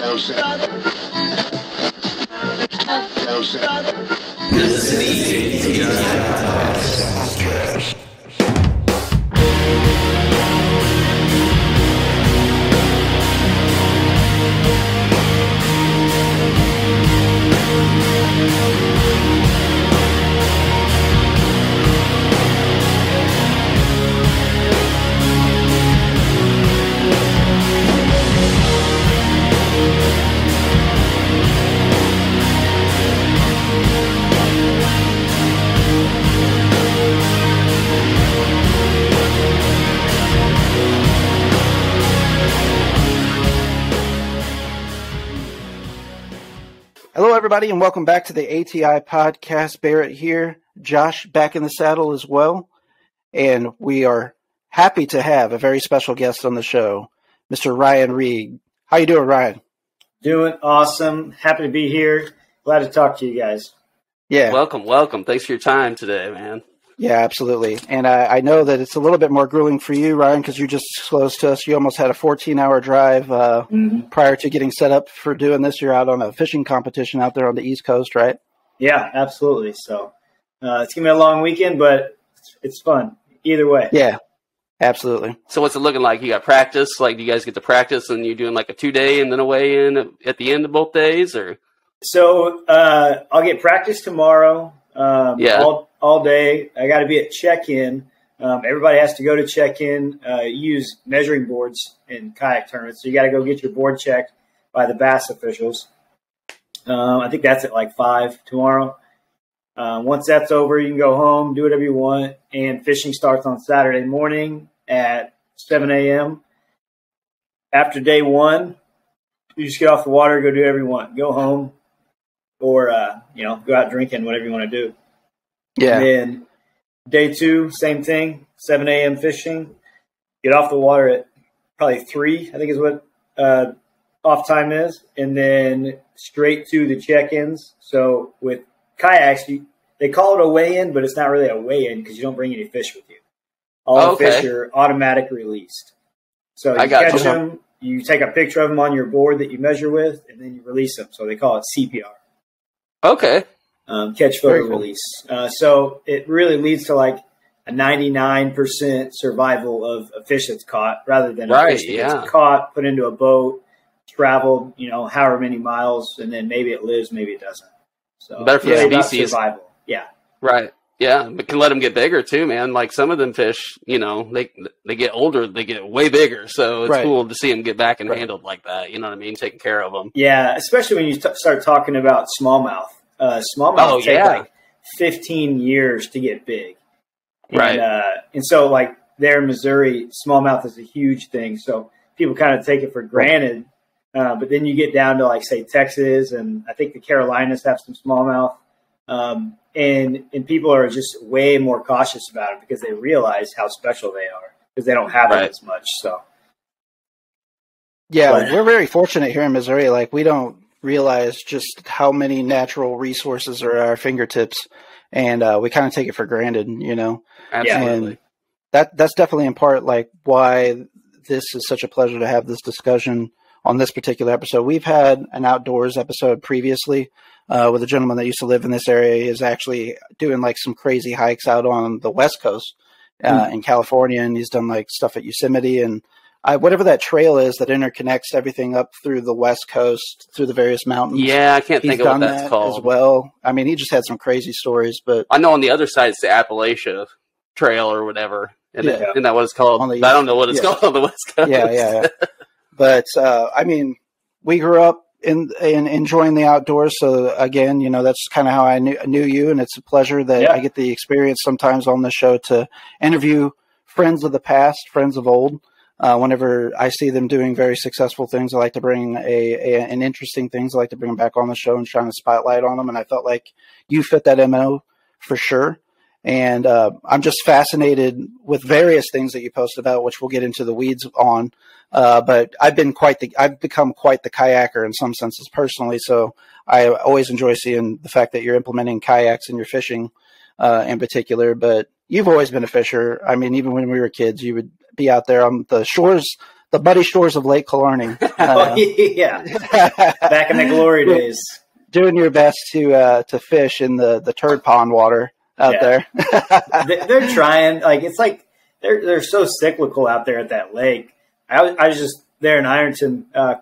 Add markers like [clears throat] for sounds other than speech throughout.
Hello, everybody, and welcome back to the ATI podcast. Barrett here, Josh back in the saddle as well. And we are happy to have a very special guest on the show, Mr. Ryan Reed. How you doing, Ryan? Doing awesome. Happy to be here. Glad to talk to you guys. Yeah, Welcome, welcome. Thanks for your time today, man. Yeah, absolutely. And I, I know that it's a little bit more grueling for you, Ryan, because you just disclosed to us you almost had a 14-hour drive uh, prior to getting set up for doing this. You're out on a fishing competition out there on the East Coast, right? Yeah, absolutely. So uh, it's gonna be a long weekend, but it's, it's fun either way. Yeah, absolutely. So what's it looking like? You got practice? Like, do you guys get to practice and you're doing like a two day and then a weigh in at the end of both days, or? So uh, I'll get practice tomorrow. Um, Yeah. All, all day. I got to be at check in. Um, everybody has to go to check in. Uh, use measuring boards in kayak tournaments, so you got to go get your board checked by the bass officials. Um, I think that's at like five tomorrow. Uh, once that's over, you can go home, do whatever you want, and fishing starts on Saturday morning at 7 a.m. After day one, you just get off the water, go do whatever you want, go home, or uh, you know, go out drinking, whatever you want to do. Yeah, And then day two, same thing, 7 a.m. fishing. Get off the water at probably three, I think is what uh, off time is, and then straight to the check-ins. So with kayaks, you, they call it a weigh-in, but it's not really a weigh-in because you don't bring any fish with you. All the Okay. fish are automatic released. So you I got catch you. them, you take a picture of them on your board that you measure with, and then you release them. So they call it CPR Okay. Um, catch Very photo cool. release. Uh, so it really leads to like a 99% survival of a fish that's caught rather than a Right, fish that yeah. gets caught, put into a boat, traveled, you know, however many miles, and then maybe it lives, maybe it doesn't. So Better for it's the really about species. survival. Yeah. Right. Yeah, but can let them get bigger too, man. Like some of them fish, you know, they they get older, they get way bigger. So it's Right. cool to see them get back and Right. handled like that. You know what I mean? Taking care of them. Yeah. Especially when you t- start talking about smallmouth. Uh, smallmouth Oh, take yeah. like 15 years to get big. And, Right. Uh, and so, like there in Missouri, smallmouth is a huge thing. So people kind of take it for granted. Uh, but then you get down to like say Texas, and I think the Carolinas have some smallmouth. Um, and and people are just way more cautious about it because they realize how special they are because they don't have Right. it as much. So Yeah, But- we're very fortunate here in Missouri. Like we don't realize just how many natural resources are at our fingertips, and uh, we kind of take it for granted. You know, Absolutely. and that that's definitely in part like why this is such a pleasure to have this discussion on this particular episode. We've had an outdoors episode previously uh, with a gentleman that used to live in this area. He is actually doing like some crazy hikes out on the West Coast uh, in California, and he's done like stuff at Yosemite and I, whatever that trail is that interconnects everything up through the West Coast through the various mountains. Yeah, I can't he's think of what done that's that called. as well. I mean, he just had some crazy stories, but I know on the other side it's the Appalachia Trail or whatever. Isn't, it- Yeah. isn't that what it's called? The I don't know what it's yeah. called on the West Coast. yeah, yeah, [laughs] yeah. But uh, I mean, we grew up in in enjoying the outdoors. So again, you know, that's kind of how I knew, knew you, and it's a pleasure that Yeah. I get the experience sometimes on the show to interview friends of the past, friends of old. Uh, whenever I see them doing very successful things, I like to bring a, a an interesting things. I like to bring them back on the show and shine a spotlight on them. And I felt like you fit that mo for sure. And uh, I'm just fascinated with various things that you post about, which we'll get into the weeds on. Uh, but I've been quite the, I've become quite the kayaker in some senses personally. So I always enjoy seeing the fact that you're implementing kayaks in your fishing, uh, in particular. But you've always been a fisher. I mean, even when we were kids, you would be out there on the shores, the muddy shores of Lake Killarney. [laughs] oh, Uh, yeah. [laughs] Back in the glory days. doing your best to uh, to fish in the the turd pond water out Yeah. there. [laughs] They- They're trying. Like it's like they're they're so cyclical out there at that lake. I was, I was just there in Ironton. Uh,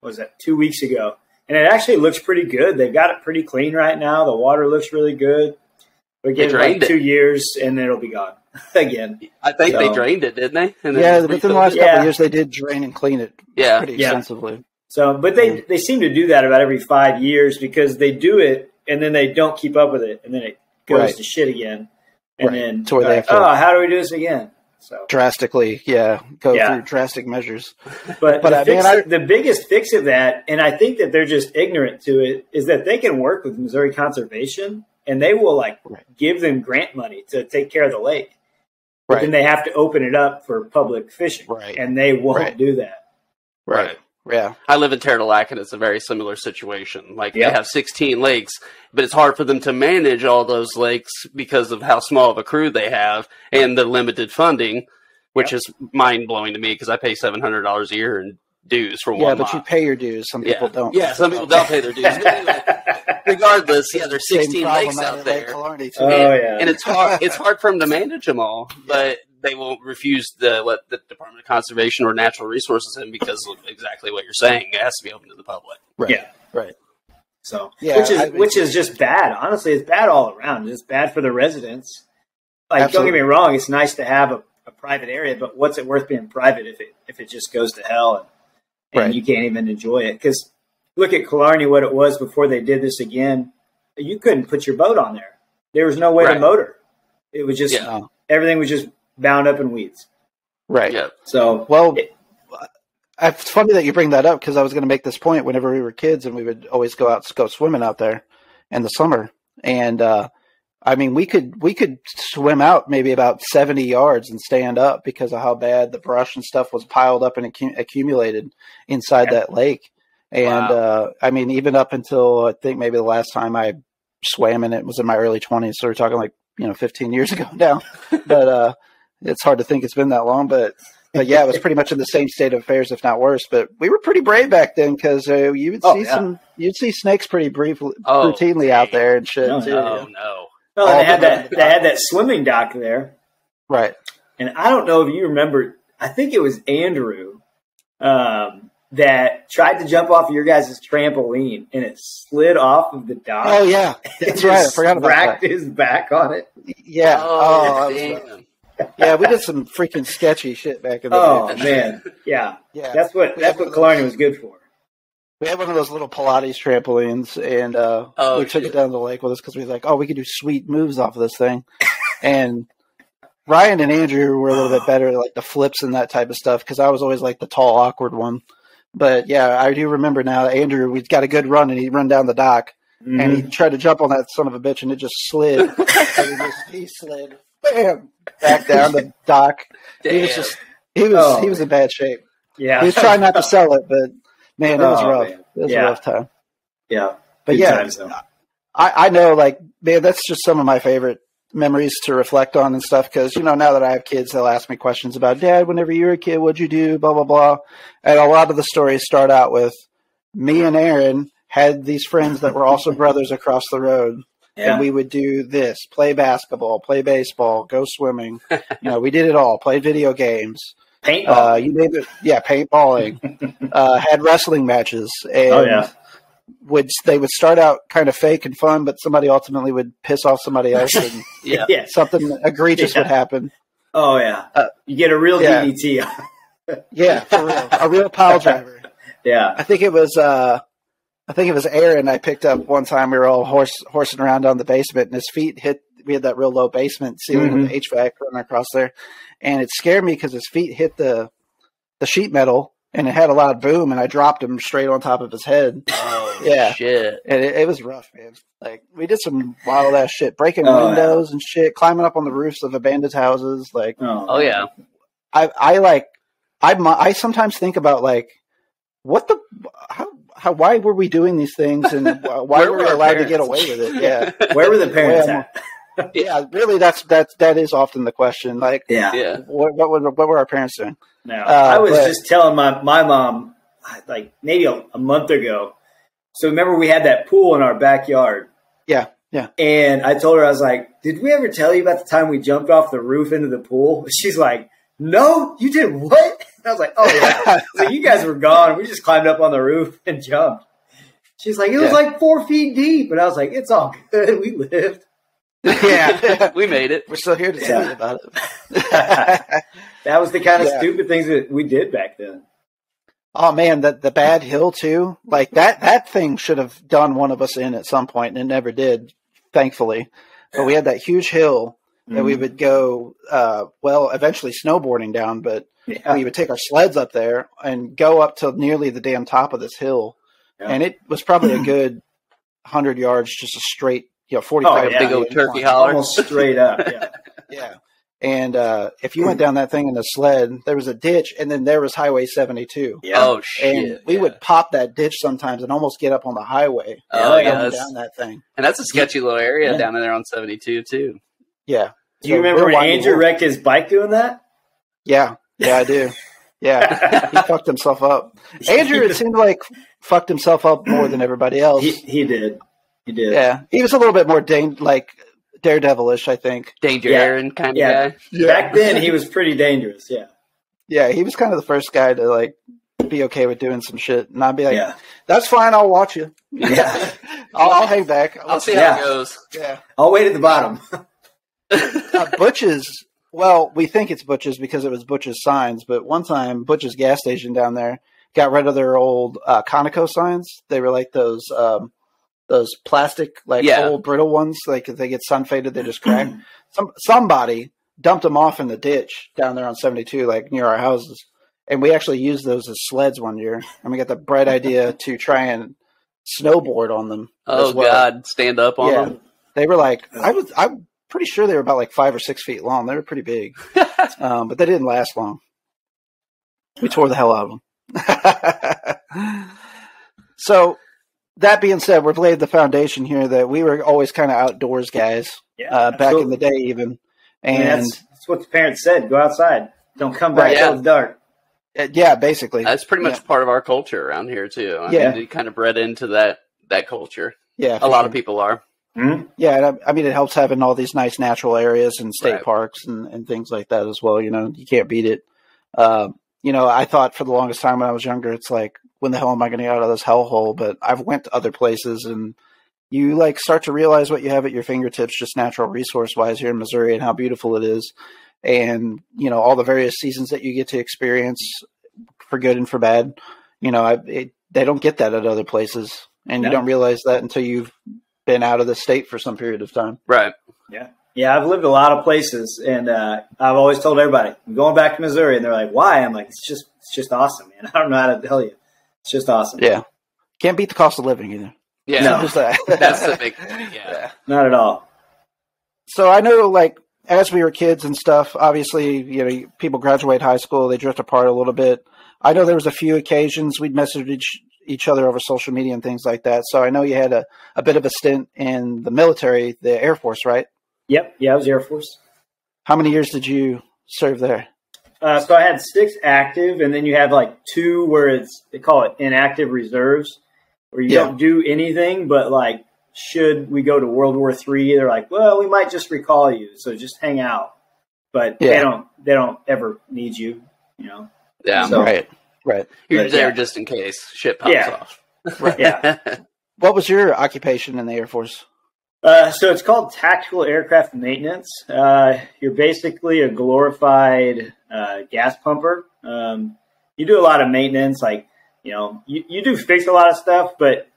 what was that two weeks ago? And it actually looks pretty good. They've got it pretty clean right now. The water looks really good. We They give it like drained it. two years and then it'll be gone [laughs] again. I think they drained it, didn't they? And yeah, within the last it? couple Yeah. of years, they did drain and clean it Yeah. pretty Yeah. extensively. So, but they they seem to do that about every five years because they do it and then they don't keep up with it and then it goes Right. to shit again. And Right. then To where they like, have to- oh, how do we do this again? So, Drastically, yeah, go Yeah. through drastic measures. [laughs] but, But, the, uh, fix, man, I- the biggest fix of that, and I think that they're just ignorant to it, is that they can work with Missouri Conservation and they will like Right. give them grant money to take care of the lake. But then they have to open it up for public fishing, Right. and they won't Right. do that. right, yeah, I live in Terre du Lac, and it's a very similar situation. Like Yeah. they have 16 lakes, but it's hard for them to manage all those lakes because of how small of a crew they have and the limited funding, which is mind blowing to me because I pay $700 a year in dues for yeah. one But you pay your dues. Some yeah. people don't. Yeah, some people don't pay their dues. [laughs] Anyway, regardless, yeah, there's Same 16 lakes out out at Lake there. Killarney. Oh, and, yeah. and it's hard. It's hard for them to manage them all, but they won't refuse to let the Department of Conservation or Natural Resources in because of exactly what you're saying. It has to be open to the public. right, Yeah. right. So, Yeah, which is I mean- which is just bad. Honestly, it's bad all around. It's bad for the residents. Like, Absolutely. don't get me wrong, it's nice to have a, a private area, but what's it worth being private if it if it just goes to hell and, and Right. you can't even enjoy it? Because look at Killarney, what it was before they did this again. You couldn't put your boat on there. There was no way to motor. It was just Yeah. Everything was just bound up in weeds. right. Yeah. So, Well, It- it's funny that you bring that up because I was going to make this point whenever we were kids and we would always go out go swimming out there in the summer. And uh, I mean, we could we could swim out maybe about seventy yards and stand up because of how bad the brush and stuff was piled up and accu- accumulated inside Yeah. that lake. And Wow. uh, I mean, even up until I think maybe the last time I swam in it was in my early twenties. So we're talking like you know fifteen years [laughs] ago now. but uh, it's hard to think it's been that long. But but yeah, it was pretty much in the same state of affairs, if not worse. But we were pretty brave back then because uh, you would Oh, see yeah. some, you'd see snakes pretty briefly, Oh, routinely out there and shit No, too. Oh no. well, All they had that they had that swimming dock there. Right. and I don't know if you remember. I think it was Andrew um, that tried to jump off of your guys' trampoline, and it slid off of the dock. Oh yeah, [laughs] It that's right. I forgot about Racked that. his back on it. Yeah. Oh, Oh, damn. yeah. We did some freaking sketchy shit back in the Oh day. Oh man, yeah, Yeah. that's what that's what Killarney was good for. We had one of those little Pilates trampolines, and uh, Oh, we took shit. it down to the lake with us because we were like, "Oh, we could do sweet moves off of this thing." and Ryan and Andrew were a little bit better at like the flips and that type of stuff because I was always like the tall, awkward one. But yeah, I do remember now. Andrew, we got a good run, and he run down the dock, and Mhm. he tried to jump on that son of a bitch, and it just slid. and [laughs] he, just, he slid, bam, back down the dock. He was just he was Oh, he was in bad shape. yeah, He was trying not to [laughs] sell it, but man, it was Oh, rough. man. It was Yeah. a rough time. yeah, But Good yeah, times, I, I know, like, man, that's just some of my favorite memories to reflect on and stuff. Because you know, now that I have kids, they'll ask me questions about Dad. Whenever you were a kid, what'd you do? Blah blah blah. And a lot of the stories start out with me and Aaron had these friends that were also brothers across the road, yeah. and we would do this: play basketball, play baseball, go swimming. [laughs] you know, we did it all. Play video games. Paintball. Uh, you name it. Yeah, paintballing. [laughs] uh, had wrestling matches. And oh yeah, would they would start out kind of fake and fun, but somebody ultimately would piss off somebody [laughs] else, and yeah. yeah. something egregious Yeah. would happen. Oh yeah, Uh, you get a real yeah. DDT. [laughs] Yeah, for real, a real pile driver. yeah, I think it was. uh I think it was Aaron. I picked up one time. We were all horse horsing around down the basement, and his feet hit. We had that real low basement ceiling with the HVAC running across there, and it scared me because his feet hit the the sheet metal, and it had a loud boom, and I dropped him straight on top of his head. [laughs] Oh, Yeah. Shit. And it, it was rough, man. Like we did some wild ass shit, breaking Oh, yeah. windows and shit, climbing up on the roofs of abandoned houses. Like oh, Oh yeah. I, I like, I, I sometimes think about like, what the, how, how, why were we doing these things, and [laughs] why were were we our allowed to get away with it? [laughs] Yeah, Where were the parents Well, at? yeah, really, that's that's that is often the question. Like, Yeah. Yeah. what what, were- what were our parents doing? No, Uh, I was but- just telling my my mom like maybe a, a month ago. So remember we had that pool in our backyard, Yeah, yeah. and I told her I was like, "Did we ever tell you about the time we jumped off the roof into the pool?" [laughs] She's like, "No, you did what?" [laughs] And I was like, "Oh yeah." [laughs] so you guys were gone. We just climbed up on the roof and jumped. She's like, "It was Yeah. like four feet deep," and I was like, "It's all good. We lived." yeah. we made it. We're still here to tell you about it. That was the kind of Yeah. stupid things that we did back then. oh man, the the bad hill too. Like that that thing should have done one of us in at some point, and it never did, thankfully. But we had that huge hill that we Mhm. would go. Uh, well, eventually snowboarding down, but Yeah. we would take our sleds up there and go up to nearly the damn top of this hill, Yeah. and it was probably a good hundred yards, just a straight, you know, forty-five. Oh, yeah. Big old turkey holler. almost straight up. Yeah. [laughs] Yeah. And uh, if you went down that thing in the sled, there was a ditch, and then there was Highway 72. Yeah. Oh shit! And we yeah. would pop that ditch sometimes and almost get up on the highway Oh Yeah, yeah, going that's- down that thing. and that's a sketchy little area Yeah. down there on seventy two too. Yeah. Do you So remember when Andrew up. wrecked his bike doing that? Yeah. Yeah, I do. Yeah. he [laughs] fucked himself up. Andrew, it seemed like, fucked himself up more than everybody else. He, he did. He did. yeah. He was a little bit more dang- like daredevilish, I think. Danger Yeah. Aaron kind of guy. Yeah. Back then, he was pretty dangerous. Yeah. Yeah. He was kind of the first guy to like be okay with doing some shit. And I'd be like, yeah. that's fine. I'll watch you. [laughs] Yeah. [laughs] I'll, I'll hang back. I'll see Yeah. how it goes. Yeah. I'll wait at the bottom. [laughs] uh, Butch's. Well, we think it's Butch's because it was Butch's signs, but one time Butch's gas station down there got rid of their old uh, Conoco signs. They were like those um, those plastic, like Yeah. old brittle ones. Like if they get sun faded, they just crack. [clears throat] Some somebody dumped them off in the ditch down there on seventy two, like near our houses, and we actually used those as sleds one year, and we got the bright idea [laughs] to try and snowboard on them. Oh well. God, stand up on Yeah. them. They were like I was I'm pretty sure they were about like five or six feet long. They were pretty big, [laughs] um, but they didn't last long. We tore the hell out of them. [laughs] so that being said, we've laid the foundation here that we were always kind of outdoors guys Yeah. uh, back in the day, even. I mean, And that's, that's what the parents said. Go outside. Don't come back Right. till it's dark. uh, yeah, basically, That's pretty much Yeah. part of our culture around here too. I Yeah. mean, we kind of bred into that that culture. yeah, A lot sure. of people are. Mhm. Yeah, and I, I mean, it helps having all these nice natural areas and state Right. parks and, and things like that as well. You know, you can't beat it. Um, you know, I thought for the longest time when I was younger, it's like, when the hell am I going to get out of this hellhole? But I've went to other places and you like start to realize what you have at your fingertips, just natural resource wise here in Missouri and how beautiful it is. And, you know, all the various seasons that you get to experience for good and for bad. You know, I, it, they don't get that at other places. And you don't realize that until you've been out of the state for some period of time. Right. Yeah. Yeah, I've lived a lot of places, and uh, I've always told everybody, I'm going back to Missouri, and they're like, "Why?" I'm like, "It's just, it's just awesome, man. [laughs] I don't know how to tell you. It's just awesome. Yeah. Can't beat the cost of living either. Yeah. No. [laughs] That's the big [laughs] thing. Yeah. Not at all. So I know, like, as we were kids and stuff, obviously, you know, people graduate high school, they drift apart a little bit. I know there was a few occasions we'd message each, each other over social media and things like that. So I know you had a, a bit of a stint in the military, the Air Force, right? Yep. Yeah, I was Air Force. How many years did you serve there? Uh, so I had six active, and then you have like two where it's they call it inactive reserves, where you Yeah. don't do anything, but like should we go to World War Three, they're like, well, we might just recall you, so just hang out. But they don't they don't ever need you, you know. Yeah. So- right. Right. You're But, there yeah. just in case shit pops Yeah. off. [laughs] Yeah. What was your occupation in the Air Force? Uh, so it's called tactical aircraft maintenance. Uh, you're basically a glorified uh, gas pumper. Um, you do a lot of maintenance, like you know, you, you do fix a lot of stuff, but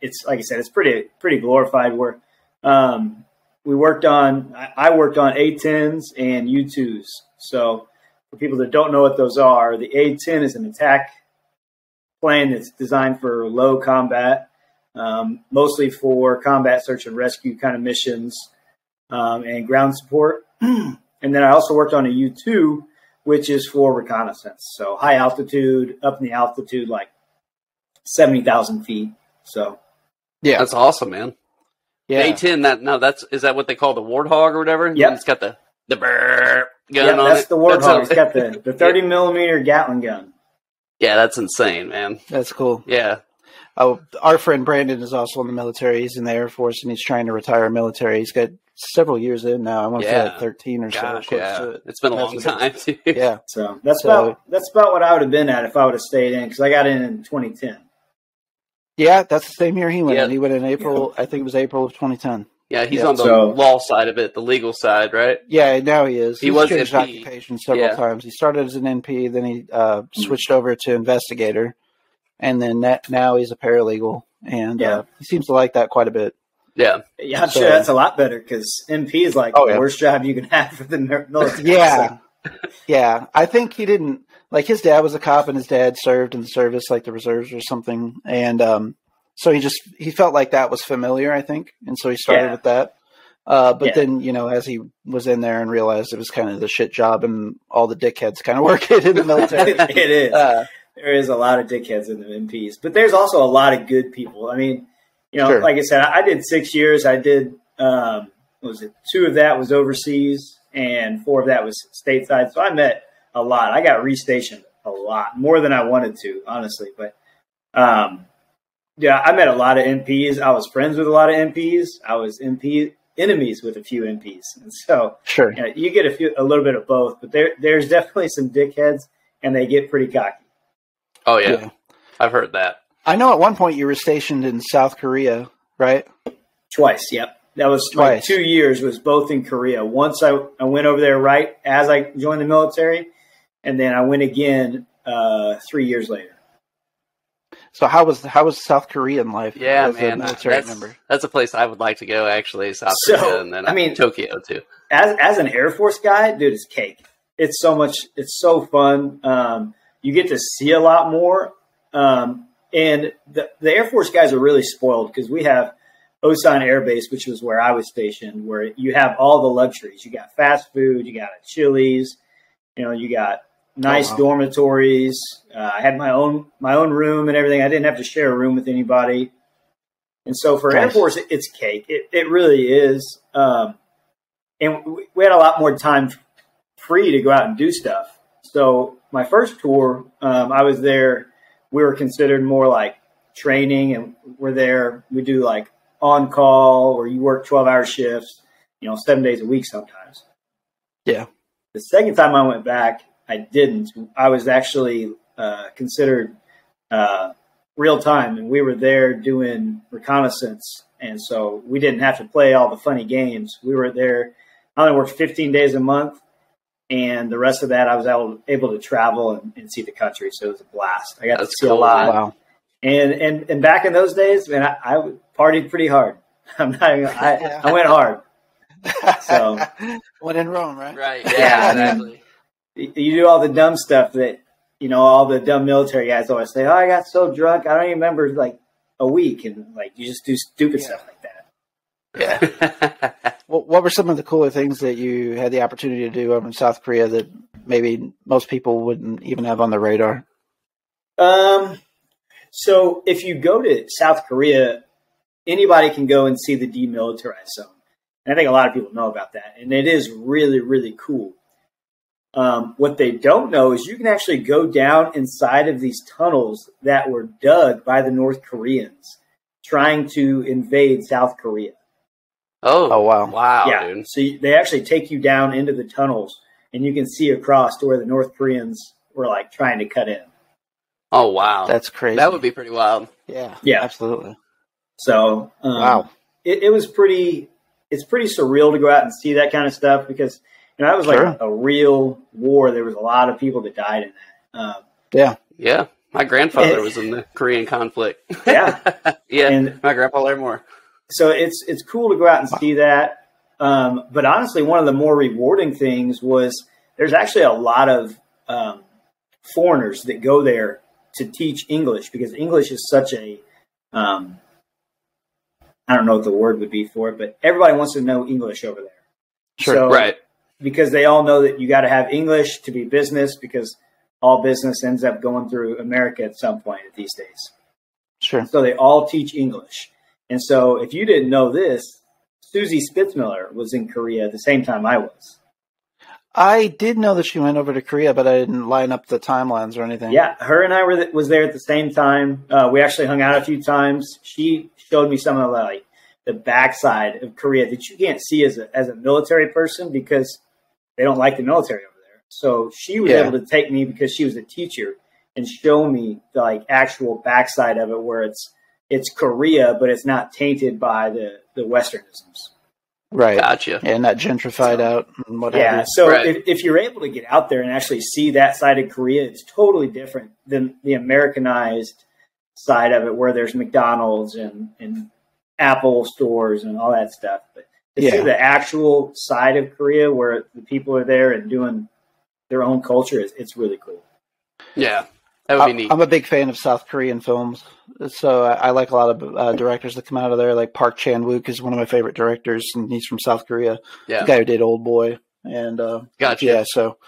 it's like I said, it's pretty pretty glorified work. Um, we worked on, I, worked on A10s and U2s. So for people that don't know what those are, the A10 is an attack plane that's designed for low combat um, mostly for combat search and rescue kind of missions um, and ground support. [clears throat] and then I also worked on a U 2, which is for reconnaissance. So high altitude, up in the altitude, like 70,000 feet. So, Yeah. That's awesome, man. Yeah. A10. That no, that's is that what they call the warthog or whatever? Yep. It's got the the brrr gun Yeah, on that's it. the That's how- Warthog. It's got the, the [laughs] 30 millimeter Gatling gun. yeah, that's insane, man. That's cool. Yeah, Oh, our friend Brandon is also in the military. He's in the Air Force and he's trying to retire military. He's got several years in now. I want to say like 13 or gosh, so. close yeah. to it. It's been a long time. Too. Yeah. So that's So- about that's about what I would have been at if I would have stayed in because I got in in 2010. Yeah, that's the same year he went Yeah. in. He went in April, I think it was April of 2010. Yeah, he's Yeah. on the So- law side of it, the legal side, right? Yeah, now he is. He He's was changed MP. occupation several Yeah. times. He started as an MP, then he uh, switched over to investigator, and then that, now he's a paralegal, and Yeah. uh, he seems to like that quite a bit. Yeah, Yeah, I'm So- sure that's a lot better because MP is like Oh, the yeah. worst job you can have for the military. Yeah, yeah. I think he didn't like his dad was a cop, and his dad served in the service, like the reserves or something, and um, so he just he felt like that was familiar. I think, and so he started Yeah. with that. Uh, but Yeah. then, you know, as he was in there and realized it was kind of the shit job and all the dickheads kind of [laughs] work it in the military. [laughs] it is. uh, there is a lot of dickheads in the MPs, but there's also a lot of good people. I mean, you know, Sure. like I said, I did six years. I did, um, what was it two of that was overseas, and four of that was stateside. So I met a lot. I got restationed a lot more than I wanted to, honestly. But um, yeah, I met a lot of MPs. I was friends with a lot of MPs. I was MP enemies with a few MPs, and so sure. you, know, you get a few, a little bit of both. But there, there's definitely some dickheads, and they get pretty cocky. Oh yeah, Yeah. I've heard that. I know at one point you were stationed in South Korea, right? Twice, yep. That was like Twice. two years. Was both in Korea. Once I, I went over there right as I joined the military, and then I went again uh, three years later. So how was how was South Korean life Yeah, as man, a military that's, member? that's a place I would like to go. Actually, South So, Korea, and then I mean- Tokyo too. As as an Air Force guy, dude, it's cake. It's so much. It's so fun. Um, you get to see a lot more. Um, and the, the Air Force guys are really spoiled because we have Osan Air Base, which was where I was stationed, where you have all the luxuries. You got fast food, you got a Chili's, you know, you got nice wow. dormitories. Uh, I had my own my own room and everything. I didn't have to share a room with anybody. And so for Air Force, it- it's cake. It, it really is. Um, and we, we had a lot more time free to go out and do stuff. So my first tour, um, I was there. We were considered more like training, and we're there. We do like on call, or you work twelve hour shifts, you know, seven days a week sometimes. Yeah. The second time I went back, I didn't. I was actually uh, considered uh, real time, and we were there doing reconnaissance, and so we didn't have to play all the funny games. We were there. I only worked 15 days a month, and the rest of that I was able, able to travel and, and see the country. So it was a blast. I got That's to see cool, a lot, Wow. and and and back in those days, man, I, I partied pretty hard. [laughs] I'm not. Even, I, I went hard. So- [laughs] when in Rome, right? Right. Yeah, Yeah. and then- Exactly. you you do all the dumb stuff that you know all the dumb military guys always say. Oh, I got so drunk, I don't even remember like a week, and like you just do stupid Yeah. stuff like that. Yeah. [laughs] What, were some of the cooler things that you had the opportunity to do over in South Korea that maybe most people wouldn't even have on their radar? Um, so if you go to South Korea, anybody can go and see the demilitarized zone. And I think a lot of people know about that, and it is really, really cool. Um, what they don't know is you can actually go down inside of these tunnels that were dug by the North Koreans trying to invade South Korea. Oh. Oh, wow. Wow, yeah, dude. so you, they actually take you down into the tunnels, and you can see across to where the North Koreans were like trying to cut in. Oh wow. That's crazy. that would be pretty wild. yeah, Yeah. absolutely. So um, Wow. it, it was pretty. It's pretty surreal to go out and see that kind of stuff because you know that was like Sure. a, real war. There was a lot of people that died in that. Um, Yeah, Yeah. My grandfather was in the Korean conflict. Yeah. [laughs] yeah. And- my grandpa learned more. So it's it's cool to go out and see that. Um, but honestly, one of the more rewarding things was there's actually a lot of um, foreigners that go there to teach English because English is such a um, I don't know what the word would be for it, but everybody wants to know English over there. Sure. So, Right. because they all know that you got to have English to be business because all business ends up going through America at some point these days. sure. So they all teach English. And so if you didn't know this, Susie Spitzmiller was in Korea at the same time I was. I did know that she went over to Korea, but I didn't line up the timelines or anything. Yeah, her and I were th- was there at the same time. Uh, we actually hung out a few times. She showed me some of the, like the backside of Korea that you can't see as a as a military person because they don't like the military over there. So she was Yeah. able to take me because she was a teacher and show me the like actual backside of it, where it's it's Korea, but it's not tainted by the the westernisms. Right. Gotcha. And not gentrified out and what Yeah, so Right. if, if you're able to get out there and actually see that side of Korea, it's totally different than the Americanized side of it, where there's McDonald's and, and Apple stores and all that stuff. But to see the actual side of Korea, where the people are there and doing their own culture, it's, it's really cool. Yeah, that would be I'm neat. I'm a big fan of South Korean films, so I, I like a lot of uh, directors that come out of there. Like Park Chan Wook is one of my favorite directors, and he's from South Korea. Yeah, The guy who did Old Boy, and uh, gotcha. yeah. So,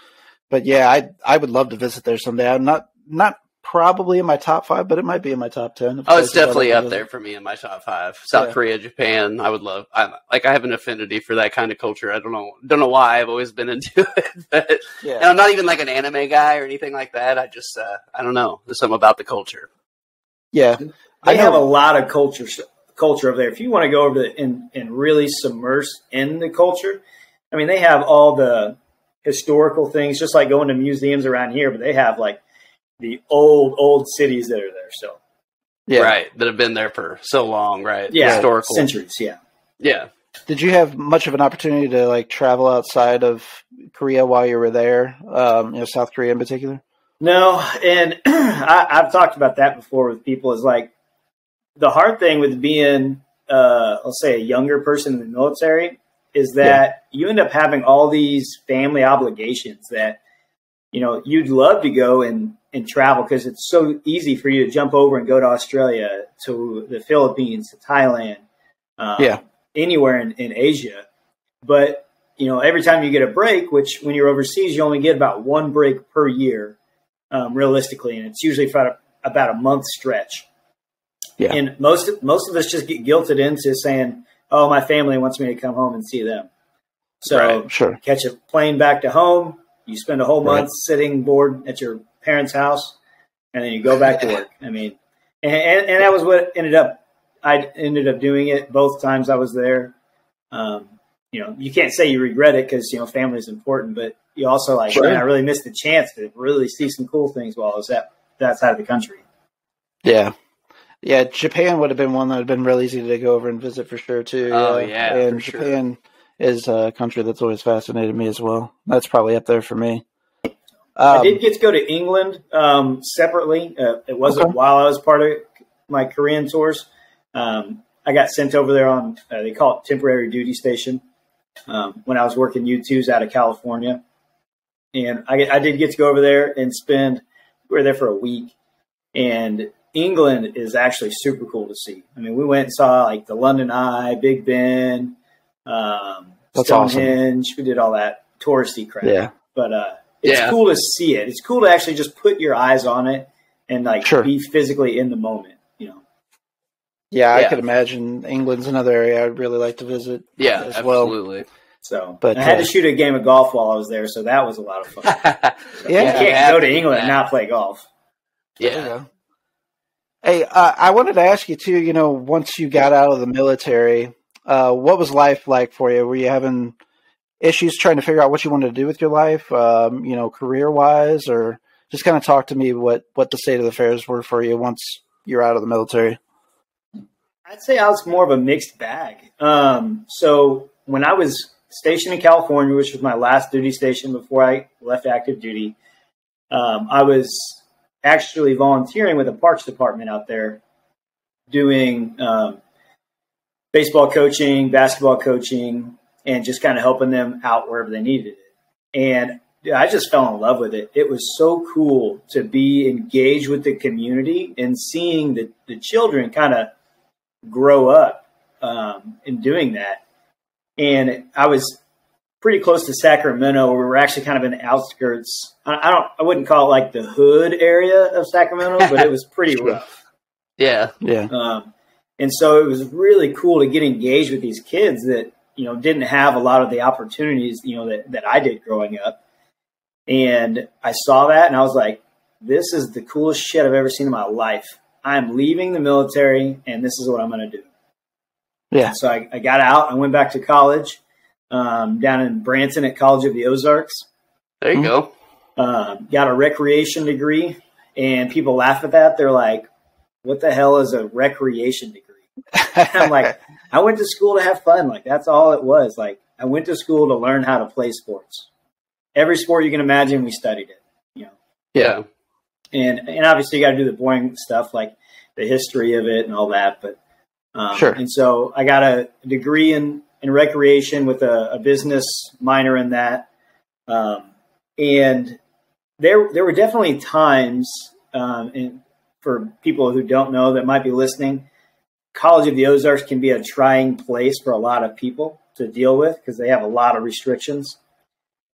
but yeah, I I would love to visit there someday. I'm not not probably in my top five, but it might be in my top ten. Oh, it's places I'd like definitely up there for me in my top five. South Yeah. Korea, Japan. I would love. I like. I have an affinity for that kind of culture. I don't know. Don't know why. I've always been [laughs] into it, but and I'm not even like an anime guy or anything like that. I just. Uh, I don't know. There's something about the culture. yeah. I They have a lot of culture culture over there. If you want to go over the, and and really submerge in the culture, I mean, they have all the historical things, just like going to museums around here. But they have like the old old cities that are there still. Yeah. Right. That have been there for so long. Right. Yeah, Historical. centuries. Yeah. Yeah. Did you have much of an opportunity to like travel outside of Korea while you were there? Um, you know, South Korea in particular. No, and [clears throat] I, I've talked about that before with people. Is like the hard thing with being, uh, I'll say, a younger person in the military is that you end up having all these family obligations that you know you'd love to go and and travel because it's so easy for you to jump over and go to Australia, to the Philippines, to Thailand, um, Yeah. anywhere in, in Asia. But you know, every time you get a break, which when you're overseas, you only get about one break per year, um, realistically, and it's usually for a, about a month stretch. Yeah. And most most of us just get guilted into saying, "Oh, my family wants me to come home and see them." So Right. Sure. catch a plane back to home. You spend a whole Right. month sitting bored at your parents' house, and then you go back to work. [laughs] I mean, and, and, and that was what ended up. I ended up doing it both times I was there. Um, you know, you can't say you regret it because you know family is important, but you also like, Sure. man, I really missed the chance to really see some cool things while I was at that side of the country. Yeah. Yeah, Japan would have been one that would have been real easy to go over and visit for sure too. Oh, yeah, and for sure. Japan is a country that's always fascinated me as well. That's probably up there for me. I Um, did get to go to England um, separately. Uh, it wasn't Okay. while I was part of my Korean tours. Um, I got sent over there on uh, they call it temporary duty station um, when I was working U2s out of California, and I, I did get to go over there and spend. We were there for a week, and England is actually super cool to see. I mean, we went and saw like the London Eye, Big Ben, um, That's awesome. Stonehenge. We did all that touristy crap yeah. but uh, it's Yeah. cool to see it. It's cool to actually just put your eyes on it and like Sure. be physically in the moment. You know, Yeah, I could imagine England's another area I'd really like to visit. Yeah. as well. absolutely. so But, I had uh, to shoot a game of golf while I was there, so that was a lot of fun. [laughs] Yeah. you You can't have go to do England and not play golf. There Yeah. Hey, uh, I wanted to ask you too. You know, once you got out of the military, uh, what was life like for you? Were you having issues trying to figure out what you wanted to do with your life? Um, you know, career wise, or just kind of talk to me what what the state of the affairs were for you once you're out of the military. I'd say I was more of a mixed bag. Um, so when I was stationed in California, which was my last duty station before I left active duty, um, I was actually volunteering with the parks department out there doing um, baseball coaching, basketball coaching, and just kind of helping them out wherever they needed it. And dude, I just fell in love with it. It was so cool to be engaged with the community and seeing the, the children kind of grow up um, in doing that. And I was pretty close to Sacramento. We were actually kind of in the outskirts. I, I don't, I wouldn't call it like the hood area of Sacramento, but it was pretty [laughs] rough. Yeah. Yeah, Um, and so it was really cool to get engaged with these kids that you know, didn't have a lot of the opportunities, you know, that, that I did growing up. And I saw that and I was like, this is the coolest shit I've ever seen in my life. I'm leaving the military and this is what I'm going to do. Yeah. So I, I, got out. I went back to college um, down in Branson at College of the Ozarks. There you mm-hmm. go. Um, got a recreation degree, and people laugh at that. They're like, "What the hell is a recreation degree?" [laughs] I'm like, I went to school to have fun. Like that's all it was. Like I went to school to learn how to play sports. Every sport you can imagine, we studied it. You know. Yeah. And and obviously you got to do the boring stuff like the history of it and all that. But um, sure. And so I got a degree in in recreation with a, a business minor in that. Um, and there there were definitely times um, and for people who don't know that might be listening College of the Ozarks can be a trying place for a lot of people to deal with because they have a lot of restrictions.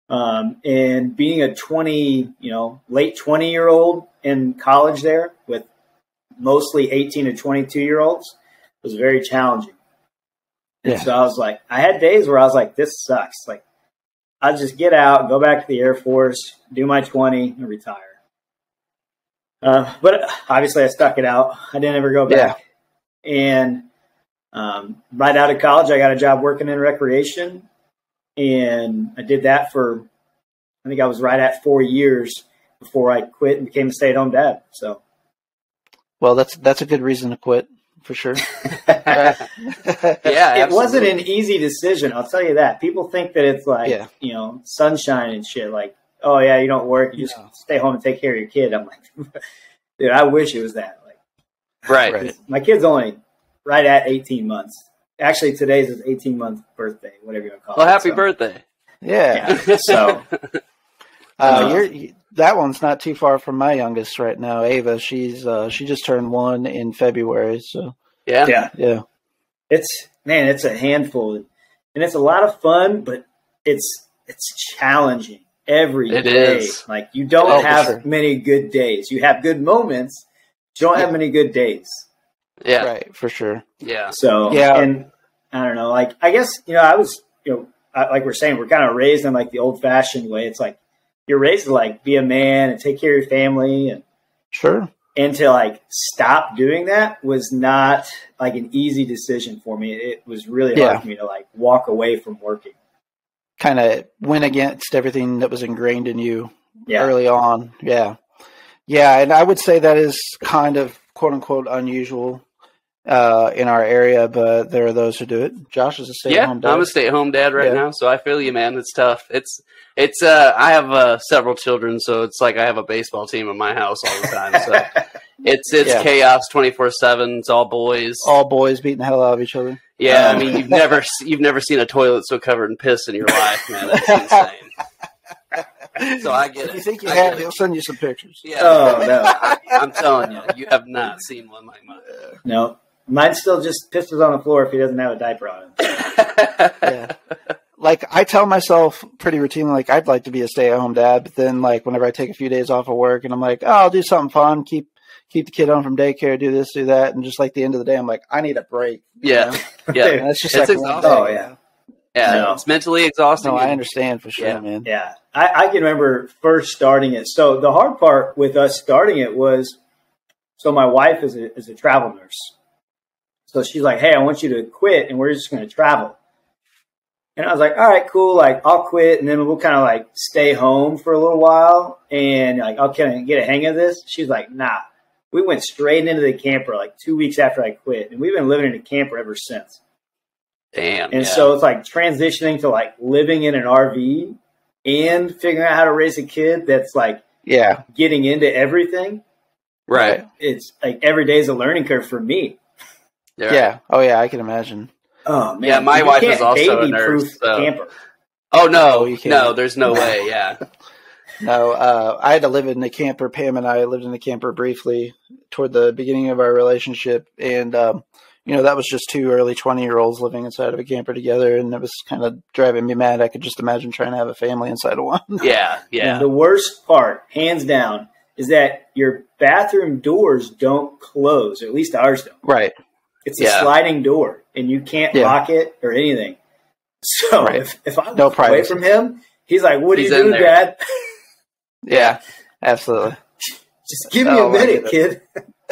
Um, and being a 20, you know, late 20 year old in college there with mostly 18 to 22 year olds was very challenging. And yeah. so I was like, I had days where I was like, this sucks. Like, I'll just get out, go back to the Air Force, do my 20, and retire. Uh, but obviously, I stuck it out. I didn't ever go back. And um, right out of college, I got a job working in recreation. And I did that for, I think I was right at four years before I quit and became a stay at home dad. So, well, that's that's a good reason to quit for sure. [laughs] yeah, it wasn't an easy decision. I'll tell you that. People think that it's like yeah. you know sunshine and shit. Like, oh yeah, you don't work, you just no. stay home and take care of your kid. I'm like, [laughs] dude, I wish it was that. Right. right. My kid's only right at 18 months. Actually, today's his 18 month birthday, whatever you want to call well, it. Well, happy so. birthday. Yeah. yeah. So, [laughs] uh, uh, you're, that one's not too far from my youngest right now, Ava. She's uh, she just turned one in February. So yeah, yeah, yeah. It's man, it's a handful, and it's a lot of fun, but it's it's challenging every it day. Is. Like you don't oh, have sure. many good days. You have good moments, you don't have many good days. Yeah. Right, for sure. Yeah. So, yeah. And I don't know, like, I guess, you know, I was, you know, I, like we're saying, we're kind of raised in like the old fashioned way. It's like you're raised to like be a man and take care of your family and sure. And to like stop doing that was not like an easy decision for me. It was really hard for me to like walk away from working. Kind of went against everything that was ingrained in you yeah. early on. Yeah. Yeah, and I would say that is kind of quote unquote unusual uh, in our area, but there are those who do it. Josh is a stay at home dad. I'm a stay at home dad right yeah. now, so I feel you, man. It's tough. It's it's uh, I have uh, several children, so it's like I have a baseball team in my house all the time. So [laughs] it's it's yeah. chaos twenty four seven. It's all boys, all boys beating the hell out of each other. Yeah, I mean you've [laughs] never you've never seen a toilet so covered in piss in your life, man. That's [laughs] insane. So I get if you think you have, he'll send you some pictures. Yeah. Oh [laughs] no! I, am telling you, you have not seen one like mine. No, mine still just pisses on the floor if he doesn't have a diaper on him. [laughs] yeah. Like I tell myself pretty routinely, like I'd like to be a stay-at-home dad, but then like whenever I take a few days off of work and I'm like, oh, I'll do something fun, keep keep the kid home from daycare, do this, do that, and just like the end of the day, I'm like, I need a break. Yeah, know? yeah. And that's just it's like exhausting. Oh yeah. Yeah, no. it's mentally exhausting. No, I understand for sure, yeah. man. Yeah, I, I, can remember first starting it. So the hard part with us starting it was, so my wife is a, is a travel nurse. So she's like, "Hey, I want you to quit, and we're just going to travel." And I was like, "All right, cool. Like, I'll quit, and then we'll kind of like stay home for a little while, and like I'll kind of get a hang of this." She's like, "Nah." We went straight into the camper like two weeks after I quit, and we've been living in a camper ever since. Damn. And yeah. so it's like transitioning to like living in an RV and figuring out how to raise a kid that's like yeah getting into everything. Right. It's like every day is a learning curve for me. Yeah. yeah. Oh yeah, I can imagine. Oh man. Yeah, my you wife is also a nurse. So. Camper. Oh no, oh, no, there's no way. Yeah. [laughs] [laughs] no, uh, I had to live in the camper. Pam and I lived in the camper briefly toward the beginning of our relationship, and um, you know, that was just two early 20 year olds living inside of a camper together. And it was kind of driving me mad. I could just imagine trying to have a family inside of one. [laughs] yeah. Yeah. The worst part, hands down, is that your bathroom doors don't close, at least ours don't. Right. It's a yeah. sliding door and you can't yeah. lock it or anything. So Right. if, if I No walk away privacy. from him, he's like, "What are He's you in doing, there. Dad? Yeah, absolutely. [laughs] Just give me Oh, a minute, kid."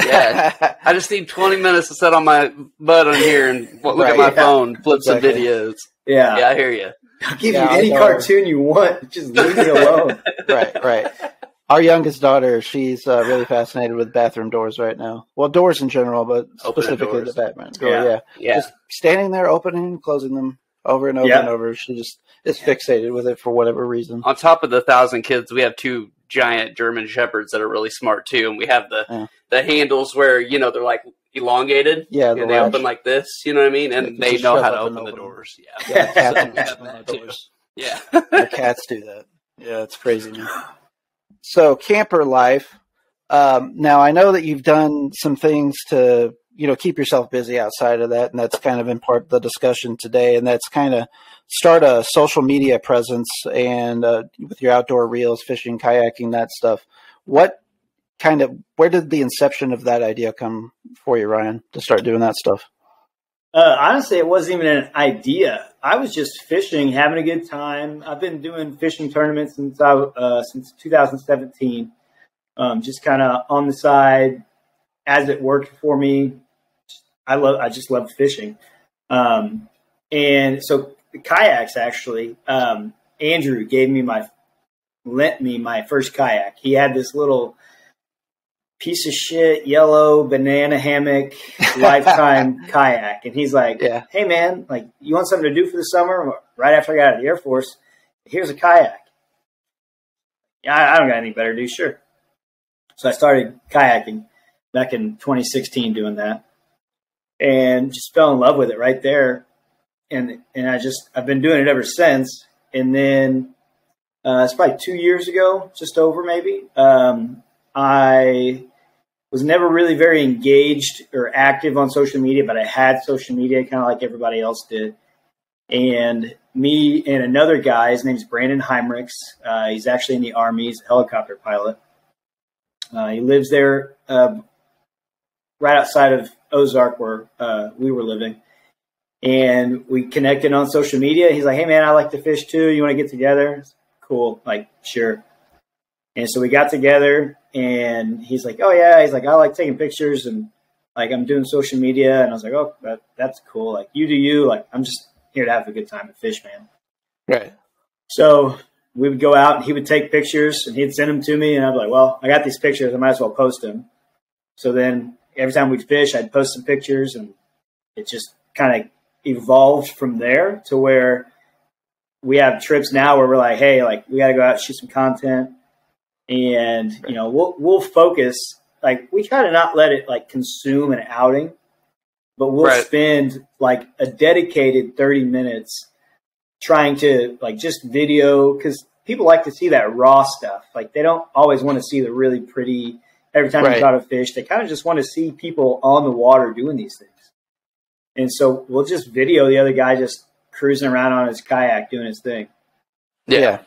Yeah. [laughs] I just need 20 minutes to sit on my butt on here and look Right, at my yeah. phone, flip Exactly. some videos. Yeah, Yeah, I hear you. I'll give Yeah, you any cartoon you want. Just leave me alone. [laughs] right, right. Our youngest daughter, she's uh, really fascinated with bathroom doors right now. Well, doors in general, but Opening specifically doors. the bathroom door. Yeah. Yeah. Yeah. just standing there, opening and closing them over and over Yeah. and over. She just is fixated with it for whatever reason. On top of the thousand kids, we have two giant German shepherds that are really smart too, and we have the Yeah. the handles where you know they're like elongated. Yeah, and they latch. open like this. You know what I mean? And you they know how to up and open the open them. doors. [laughs] Yeah, Yeah, cats So do that the Yeah. The cats do that. Yeah, it's crazy. Man. So camper life. Um, now I know that you've done some things to you know keep yourself busy outside of that, and that's kind of in part the discussion today. And that's kind of start a social media presence and uh, with your outdoor reels, fishing, kayaking, that stuff. What kind of where did the inception of that idea come for you, Ryan, to start doing that stuff? Uh, honestly, it wasn't even an idea. I was just fishing, having a good time. I've been doing fishing tournaments since I uh, since 2017. Um, just kind of on the side as it worked for me. I love. I just love fishing, um, and so kayaks actually. Um, Andrew gave me my lent me my first kayak. He had this little piece of shit yellow banana hammock [laughs] lifetime kayak and he's like Yeah. hey man like you want something to do for the summer right after i got out of the air force here's a kayak yeah i, I don't got anything better to do sure so i started kayaking back in 2016 doing that and just fell in love with it right there and and i just i've been doing it ever since and then uh, it's probably two years ago just over maybe um, I was never really very engaged or active on social media, but I had social media kind of like everybody else did. And me and another guy, his name's Brandon Heimrichs. Uh, he's actually in the Army. He's a helicopter pilot. Uh, he lives there uh, right outside of Ozark where uh, we were living. And we connected on social media. He's like, hey, man, I like to fish too. You want to get together? Cool. Like, sure. And so we got together and he's like, Oh yeah, he's like, I like taking pictures and like I'm doing social media and I was like, Oh, that, that's cool. Like you do you, like I'm just here to have a good time and fish, man. Right. So we would go out and he would take pictures and he'd send them to me and I'd be like, Well, I got these pictures, I might as well post them. So then every time we'd fish, I'd post some pictures and it just kind of evolved from there to where we have trips now where we're like, hey, like we got to go out and shoot some content, and you know we'll we'll focus. Like we try to not let it like consume an outing, but we'll Right. spend like a dedicated thirty minutes trying to like just video because people like to see that raw stuff. Like they don't always want to see the really pretty. Every time Right. you caught a fish, they kind of just want to see people on the water doing these things. And so we'll just video the other guy just cruising around on his kayak doing his thing. Yeah.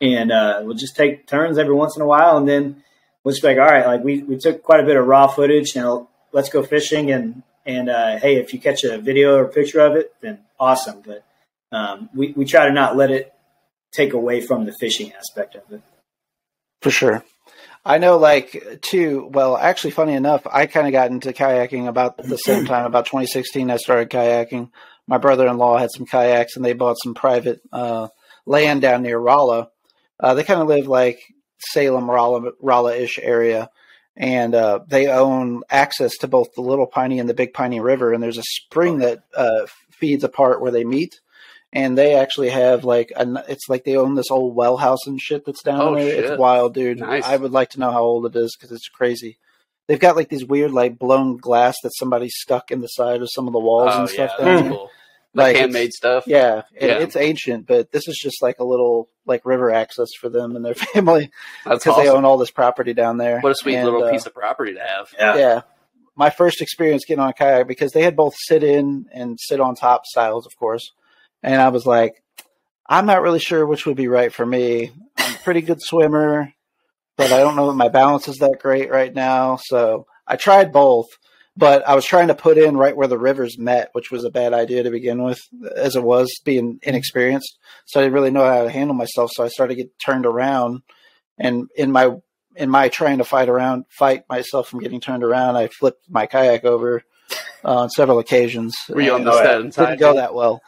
And uh, we'll just take turns every once in a while. And then we'll just be like, all right, like we, we took quite a bit of raw footage. Now let's go fishing. And, and uh, hey, if you catch a video or picture of it, then awesome. But um, we, we try to not let it take away from the fishing aspect of it. For sure. I know, like, too, well, actually, funny enough, I kind of got into kayaking about the same [clears throat] time, about 2016, I started kayaking. My brother in law had some kayaks and they bought some private uh, land down near Rolla. Uh, they kind of live like Salem, Rolla, Rolla ish area. And uh, they own access to both the Little Piney and the Big Piney River. And there's a spring that uh, feeds apart where they meet and they actually have like a, it's like they own this old well house and shit that's down Oh, there. shit. It's wild, dude. Nice. I would like to know how old it is because it's crazy. They've got like these weird like blown glass that somebody stuck in the side of some of the walls Oh, and yeah, stuff. that's down there. cool. Like, Like handmade stuff. Yeah, it, Yeah. it's ancient, but this is just like a little like river access for them and their [laughs] family That's because they own all this property down there. What a sweet And, little uh, piece of property to have. Yeah. yeah. My first experience getting on a kayak because they had both sit in and sit on top styles, of course. And I was like, I'm not really sure which would be right for me. I'm a pretty good swimmer, but I don't know that my balance is that great right now. So I tried both. but I was trying to put in right where the rivers met, which was a bad idea to begin with, as it was being inexperienced. So I didn't really know how to handle myself. So I started to get turned around, and in my in my trying to fight around, fight myself from getting turned around, I flipped my kayak over uh, on several occasions. Were you on and the it didn't go that well.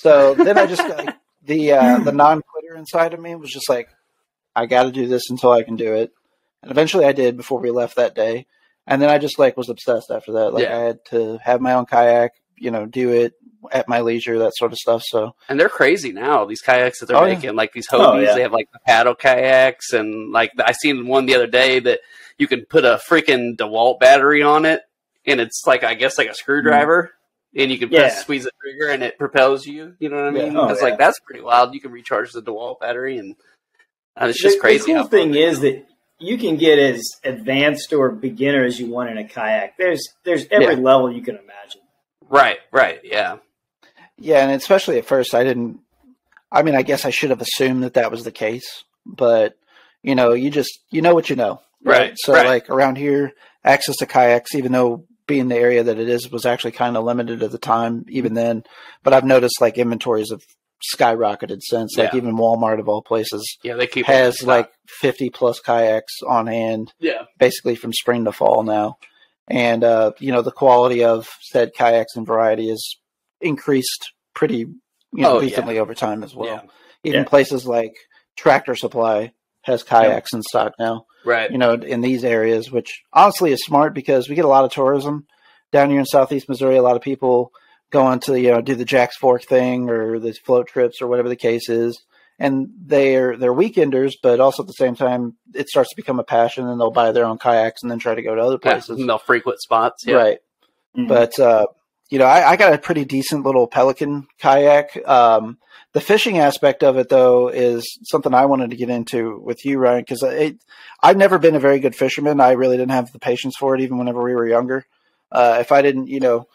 So then I just like, the uh, the non quitter inside of me was just like, I got to do this until I can do it, and eventually I did before we left that day. And then I just like was obsessed after that. Like Yeah. I had to have my own kayak, you know, do it at my leisure, that sort of stuff. So And they're crazy now. These kayaks that they're Oh, yeah. making, like these Oh, Hobies, yeah. they have like the paddle kayaks, and like I seen one the other day that you can put a freaking Dewalt battery on it, and it's like I guess like a screwdriver, and you can press Yeah. squeeze the trigger, and it propels you. You know what I mean? Yeah. Oh, it's yeah. like that's pretty wild. You can recharge the Dewalt battery, and, and it's just the, crazy. The cool thing is that you can get as advanced or beginner as you want in a kayak. There's there's every Yeah. level you can imagine. right, right, yeah, yeah, and especially at first, I didn't. I mean, I guess I should have assumed that that was the case, but you know, you just you know what you know, Right, So right. like around here, access to kayaks, even though being the area that it is, was actually kind of limited at the time, even then. But I've noticed like inventories have skyrocketed since. Like Yeah. even Walmart of all places yeah. They keep has like fifty plus kayaks on hand yeah, basically from spring to fall now. And uh, you know, the quality of said kayaks and variety has increased pretty you know, Oh, yeah. decently over time as well. yeah, Even Yeah. places like Tractor Supply has kayaks in stock now. Right. You know, in these areas, which honestly is smart because we get a lot of tourism down here in southeast Missouri. A lot of people going to you know do the Jack's Fork thing or the float trips or whatever the case is. And they're they're weekenders, but also at the same time, it starts to become a passion, and they'll buy their own kayaks and then try to go to other Yeah, places. they'll frequent spots. Yeah. Right. Mhm. But uh, you know, I, I got a pretty decent little Pelican kayak. Um, the fishing aspect of it, though, is something I wanted to get into with you, Ryan, because I've never been a very good fisherman. I really didn't have the patience for it, even whenever we were younger. Uh, if I didn't, you know,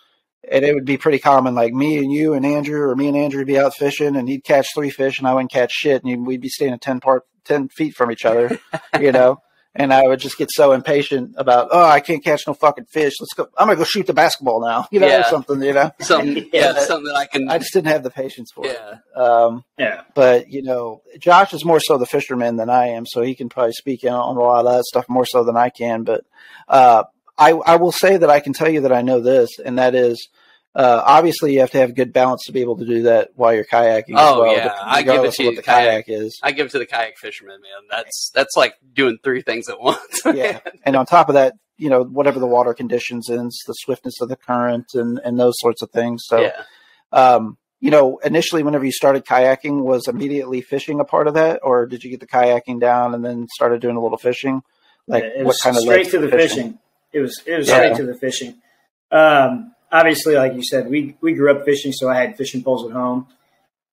and it would be pretty common, like me and you and Andrew, or me and Andrew would be out fishing, and he'd catch three fish, and I wouldn't catch shit, and we'd be standing ten part ten feet from each other, you know. And I would just get so impatient about, oh, I can't catch no fucking fish. Let's go. I'm gonna go shoot the basketball now, [laughs] you know, or Yeah. something, you know. [laughs] Something, [laughs] Yeah, yeah, that- something that I can. I just didn't have the patience for yeah, it. Um, yeah. but you know, Josh is more so the fisherman than I am, so he can probably speak in on a lot of that stuff more so than I can. But uh, I, I will say that I can tell you that I know this, and that is. Uh, obviously, you have to have good balance to be able to do that while you're kayaking. as Oh, well, yeah. I give it to you, what the kayak. kayak is. I give it to the kayak fisherman, man. That's that's like doing three things at once. [laughs] yeah. And on top of that, you know, whatever the water conditions is, the swiftness of the current, and and those sorts of things. So, yeah. um, you know, initially, whenever you started kayaking, was immediately fishing a part of that, or did you get the kayaking down and then started doing a little fishing? Like, Yeah, it what was kind of straight to the fishing. It was it was Yeah. straight to the fishing. Um, obviously, like you said, we we grew up fishing, so I had fishing poles at home.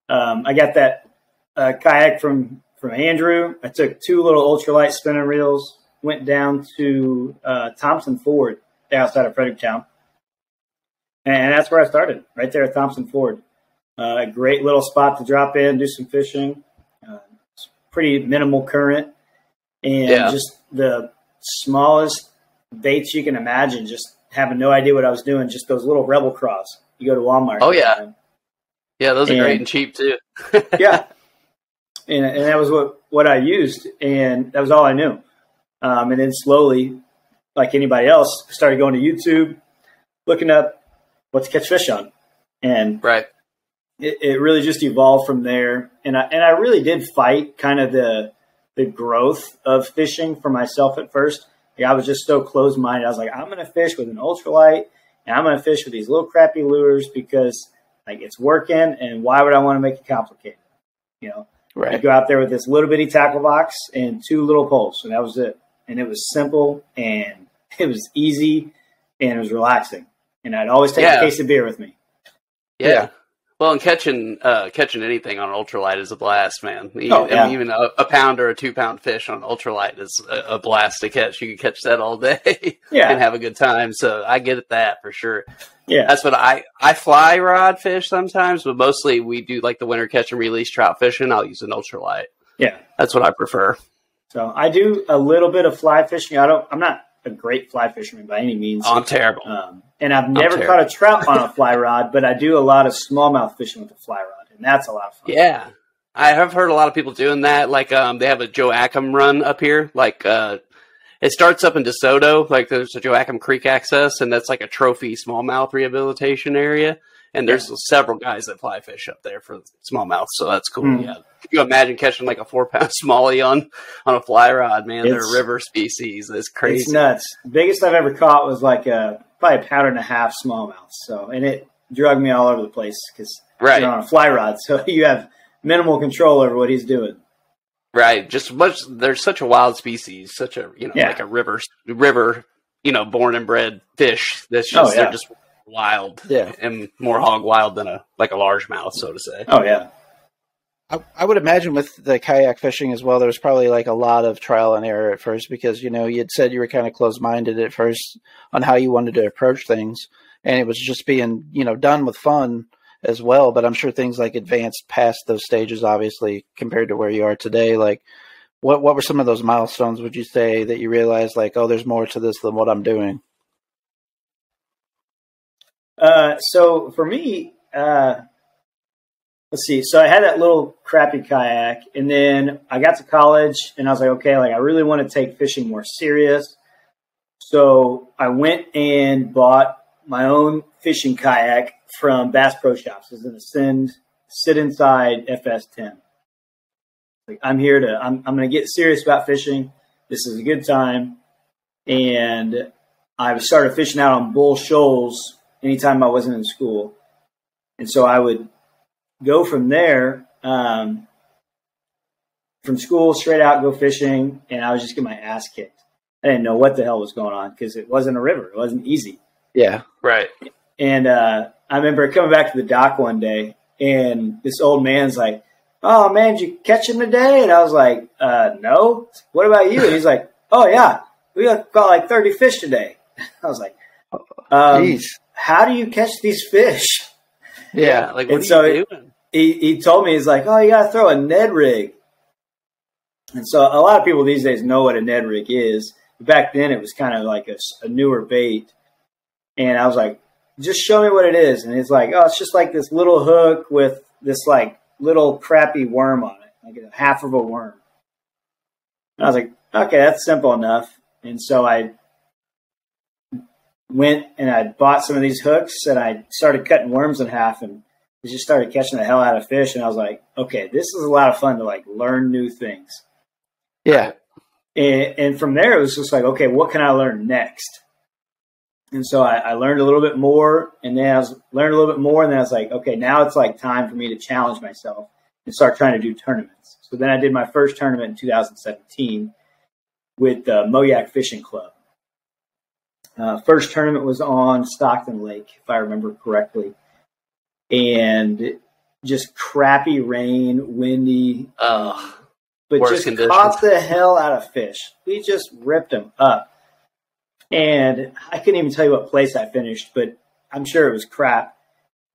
Um, I got that uh, kayak from from Andrew. I took two little ultralight spinning reels, went down to uh, Thompson Ford outside of Fredericktown, and that's where I started, right there at Thompson Ford. Uh, a great little spot to drop in, do some fishing. Uh, pretty minimal current, and Yeah. just the smallest baits you can imagine. Just having no idea what I was doing. Just those little Rebel Craws. You go to Walmart. Oh, yeah. Yeah, those are great And- and cheap too. [laughs] [laughs] yeah. And, and that was what, what I used, and that was all I knew. Um, and then slowly, like anybody else, started going to YouTube, looking up what to catch fish on, and Right. it, it really just evolved from there. And I and I really did fight kind of the the growth of fishing for myself at first. Like, I was just so closed minded. I was like, I'm going to fish with an ultralight, and I'm going to fish with these little crappy lures because like it's working. And why would I want to make it complicated? You know, Right. I Right. go out there with this little bitty tackle box and two little poles, and that was it. And it was simple and [laughs] it was easy and it was relaxing. And I'd always take Yeah. a case of beer with me. Yeah. Well, and catching uh, catching anything on ultralight is a blast, man. Even, Oh, yeah. even a, a pound or a two pound fish on ultralight is a, a blast to catch. You can catch that all day [laughs] Yeah. and have a good time. So I get at that for sure. Yeah. That's what I I fly rod fish sometimes, but mostly we do like the winter catch and release trout fishing. I'll use an ultralight. Yeah. That's what I prefer. So I do a little bit of fly fishing. I don't. I'm not a great fly fisherman by any means. Oh, I'm terrible. Um, and I've never caught a trout on a fly rod, but I do a lot of smallmouth fishing with a fly rod, and that's a lot of fun. Yeah. I have heard a lot of people doing that. Like, um, they have a Joachim run up here. Like, uh, it starts up in DeSoto. Like, there's a Joe Joachim Creek access, and that's like a trophy smallmouth rehabilitation area. And there's several guys that fly fish up there for smallmouth, so that's cool. Hmm. Yeah, Can you imagine catching like a four pound smallie on on a fly rod, man. They're river species. It's crazy. It's nuts. Biggest I've ever caught was like a probably a pound and a half smallmouth. So, and it drug me all over the place because Right. you're on a fly rod, so [laughs] you have minimal control over what he's doing. Right. Just much. There's such a wild species, such a you know Yeah. like a river river you know born and bred fish. That's Oh, just yeah. they're just wild. Yeah. and more hog wild than a like a largemouth, so to say. Oh yeah, I, I would imagine with the kayak fishing as well, there was probably like a lot of trial and error at first because you know you had said you were kind of closed minded at first on how you wanted to approach things, and it was just being you know done with fun as well. But I'm sure things like advanced past those stages, obviously, compared to where you are today. Like, what what were some of those milestones? Would you say that you realized like, oh, there's more to this than what I'm doing? Uh, so for me, uh, let's see. So I had that little crappy kayak, and then I got to college, and I was like, okay, like I really want to take fishing more serious. So I went and bought my own fishing kayak from Bass Pro Shops. It's an Ascend Sit Inside FS10. Like I'm here to, I'm, I'm going to get serious about fishing. This is a good time, and I started fishing out on Bull Shoals anytime I wasn't in school. And so I would go from there, um, from school straight out, go fishing, and I was just get my ass kicked. I didn't know what the hell was going on because it wasn't a river. It wasn't easy. Yeah, Right. And uh, I remember coming back to the dock one day, and this old man's like, "Oh man, did you catch him today?" And I was like, uh, "No. What about you?" And he's like, "Oh yeah, we got like thirty fish today." [laughs] I was like, um, jeez, "How do you catch these fish?" yeah, Like what And are so you doing? He he told me he's like, "Oh, you got to throw a Ned rig." And so a lot of people these days know what a Ned rig is. Back then, it was kind of like a newer bait. And I was like, just show me what it is. And it's like, oh, it's just like this little hook with this like little crappy worm on it, like a half of a worm. And I was like, okay, that's simple enough. And so I went and I bought some of these hooks and I started cutting worms in half and just started catching the hell out of fish. And I was like, okay, this is a lot of fun to like learn new things. yeah, And, and from there, it was just like, okay, what can I learn next? And so I, I learned a little bit more, and then I was learned a little bit more, and then I was like, okay, now it's like time for me to challenge myself and start trying to do tournaments. So then I did my first tournament in 2017 with the Moyak Fishing Club. Uh, first tournament was on Stockton Lake, if I remember correctly, and just crappy rain, windy, Ugh. but just conditions. caught the hell out of fish. We just ripped them up. And I couldn't even tell you what place I finished, but I'm sure it was crap.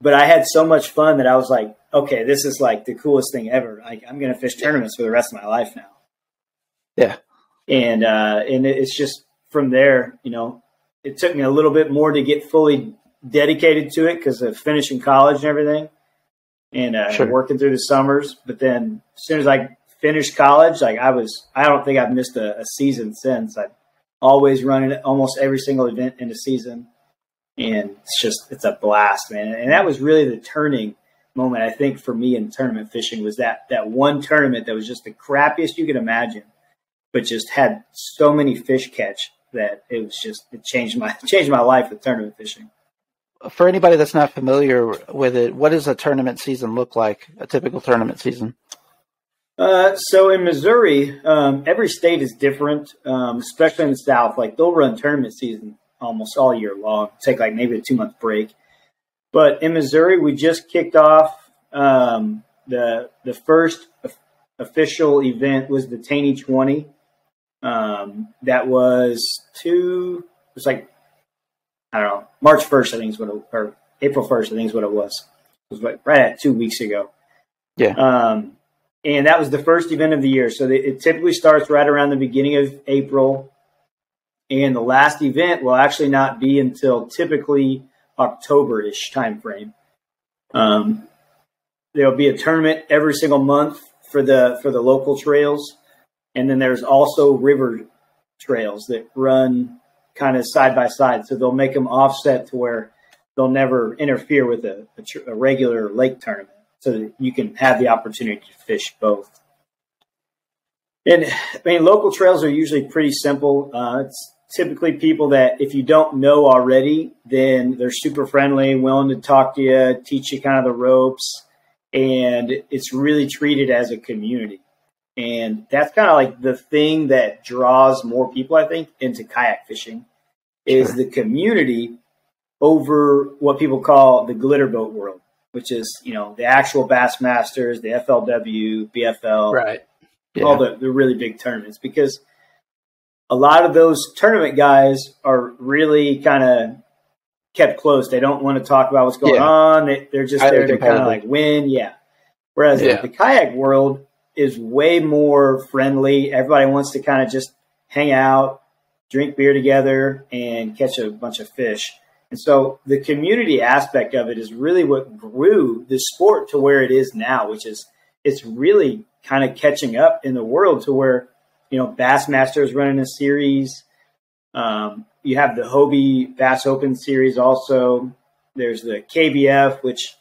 But I had so much fun that I was like, okay, this is like the coolest thing ever. Like I'm going to fish tournaments for the rest of my life now. Yeah. And uh, and it's just from there, you know, it took me a little bit more to get fully dedicated to it because of finishing college and everything, and uh, Sure. working through the summers. But then as soon as I finished college, like I was, I don't think I've missed a, a season since. I've always running almost every single event in the season, and it's just it's a blast, man. And that was really the turning moment I think for me in tournament fishing was that that one tournament that was just the crappiest you could imagine, but just had so many fish catch that it was just it changed my [laughs] changed my life with tournament fishing. for anybody that's not familiar with it, what does a tournament season look like? A typical tournament season? Uh, so in Missouri, um, every state is different, um, especially in the South. Like they'll run tournament season almost all year long. Take like maybe a two month break. But in Missouri, we just kicked off um, the the first official event was the Taney Twenty. Um, that was two. It was like I don't know March first. I think is what it, or April first. I think is what it was. It was like right at two weeks ago. Yeah. Um, and that was the first event of the year. So it typically starts right around the beginning of April, and the last event will actually not be until typically October-ish timeframe. Um, there'll be a tournament every single month for the for the local trails, and then there's also river trails that run kind of side by side. So they'll make them offset to where they'll never interfere with a, a, tr- a regular lake tournament, so that you can have the opportunity to fish both. And I mean, local trails are usually pretty simple. Uh, it's typically people that if you don't know already, then they're super friendly, willing to talk to you, teach you kind of the ropes, and it's really treated as a community. And that's kind of like the thing that draws more people, I think, into kayak fishing is the community over what people call the glitter boat world, which is, you know, the actual Bassmasters, the FLW, BFL, Right. all the, the really big tournaments because a lot of those tournament guys are really kind of kept close. They don't want to talk about what's going Yeah. on. They, they're just there to kind of like win. Yeah. Whereas Yeah. the kayak world is way more friendly. Everybody wants to kind of just hang out, drink beer together, and catch a bunch of fish. And so the community aspect of it is really what grew the sport to where it is now, which is it's really kind of catching up in the world to where you know Bassmaster is running a series. Um, you have the Hobie Bass Open series also. There's the KBF, which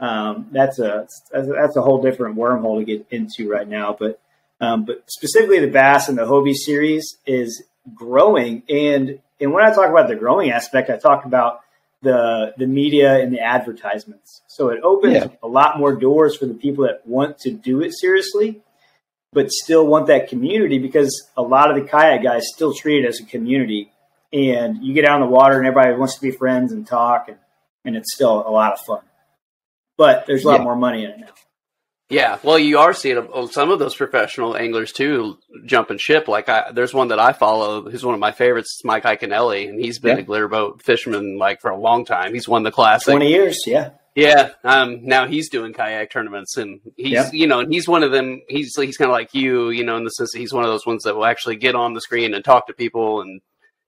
um, that's a that's a whole different wormhole to get into right now. But um, but specifically the Bass and the Hobie series is growing, and and when I talk about the growing aspect, I talk about the the media and the advertisements. So it opens Yeah. a lot more doors for the people that want to do it seriously, but still want that community because a lot of the kayak guys still treat it as a community. And you get out on the water and everybody wants to be friends and talk, and, and it's still a lot of fun. But there's a lot Yeah. more money in it now. Yeah, well, you are seeing uh, some of those professional anglers too jumping ship. Like, I, there's one that I follow who's one of my favorites, it's Mike Iaconelli, and he's been Yeah. a glitter boat fisherman like for a long time. He's won the classic. 20 years, yeah. Yeah, um, now he's doing kayak tournaments, and he's Yeah. you know, and he's one of them. He's he's kind of like you, you know, in the sense that he's one of those ones that will actually get on the screen and talk to people and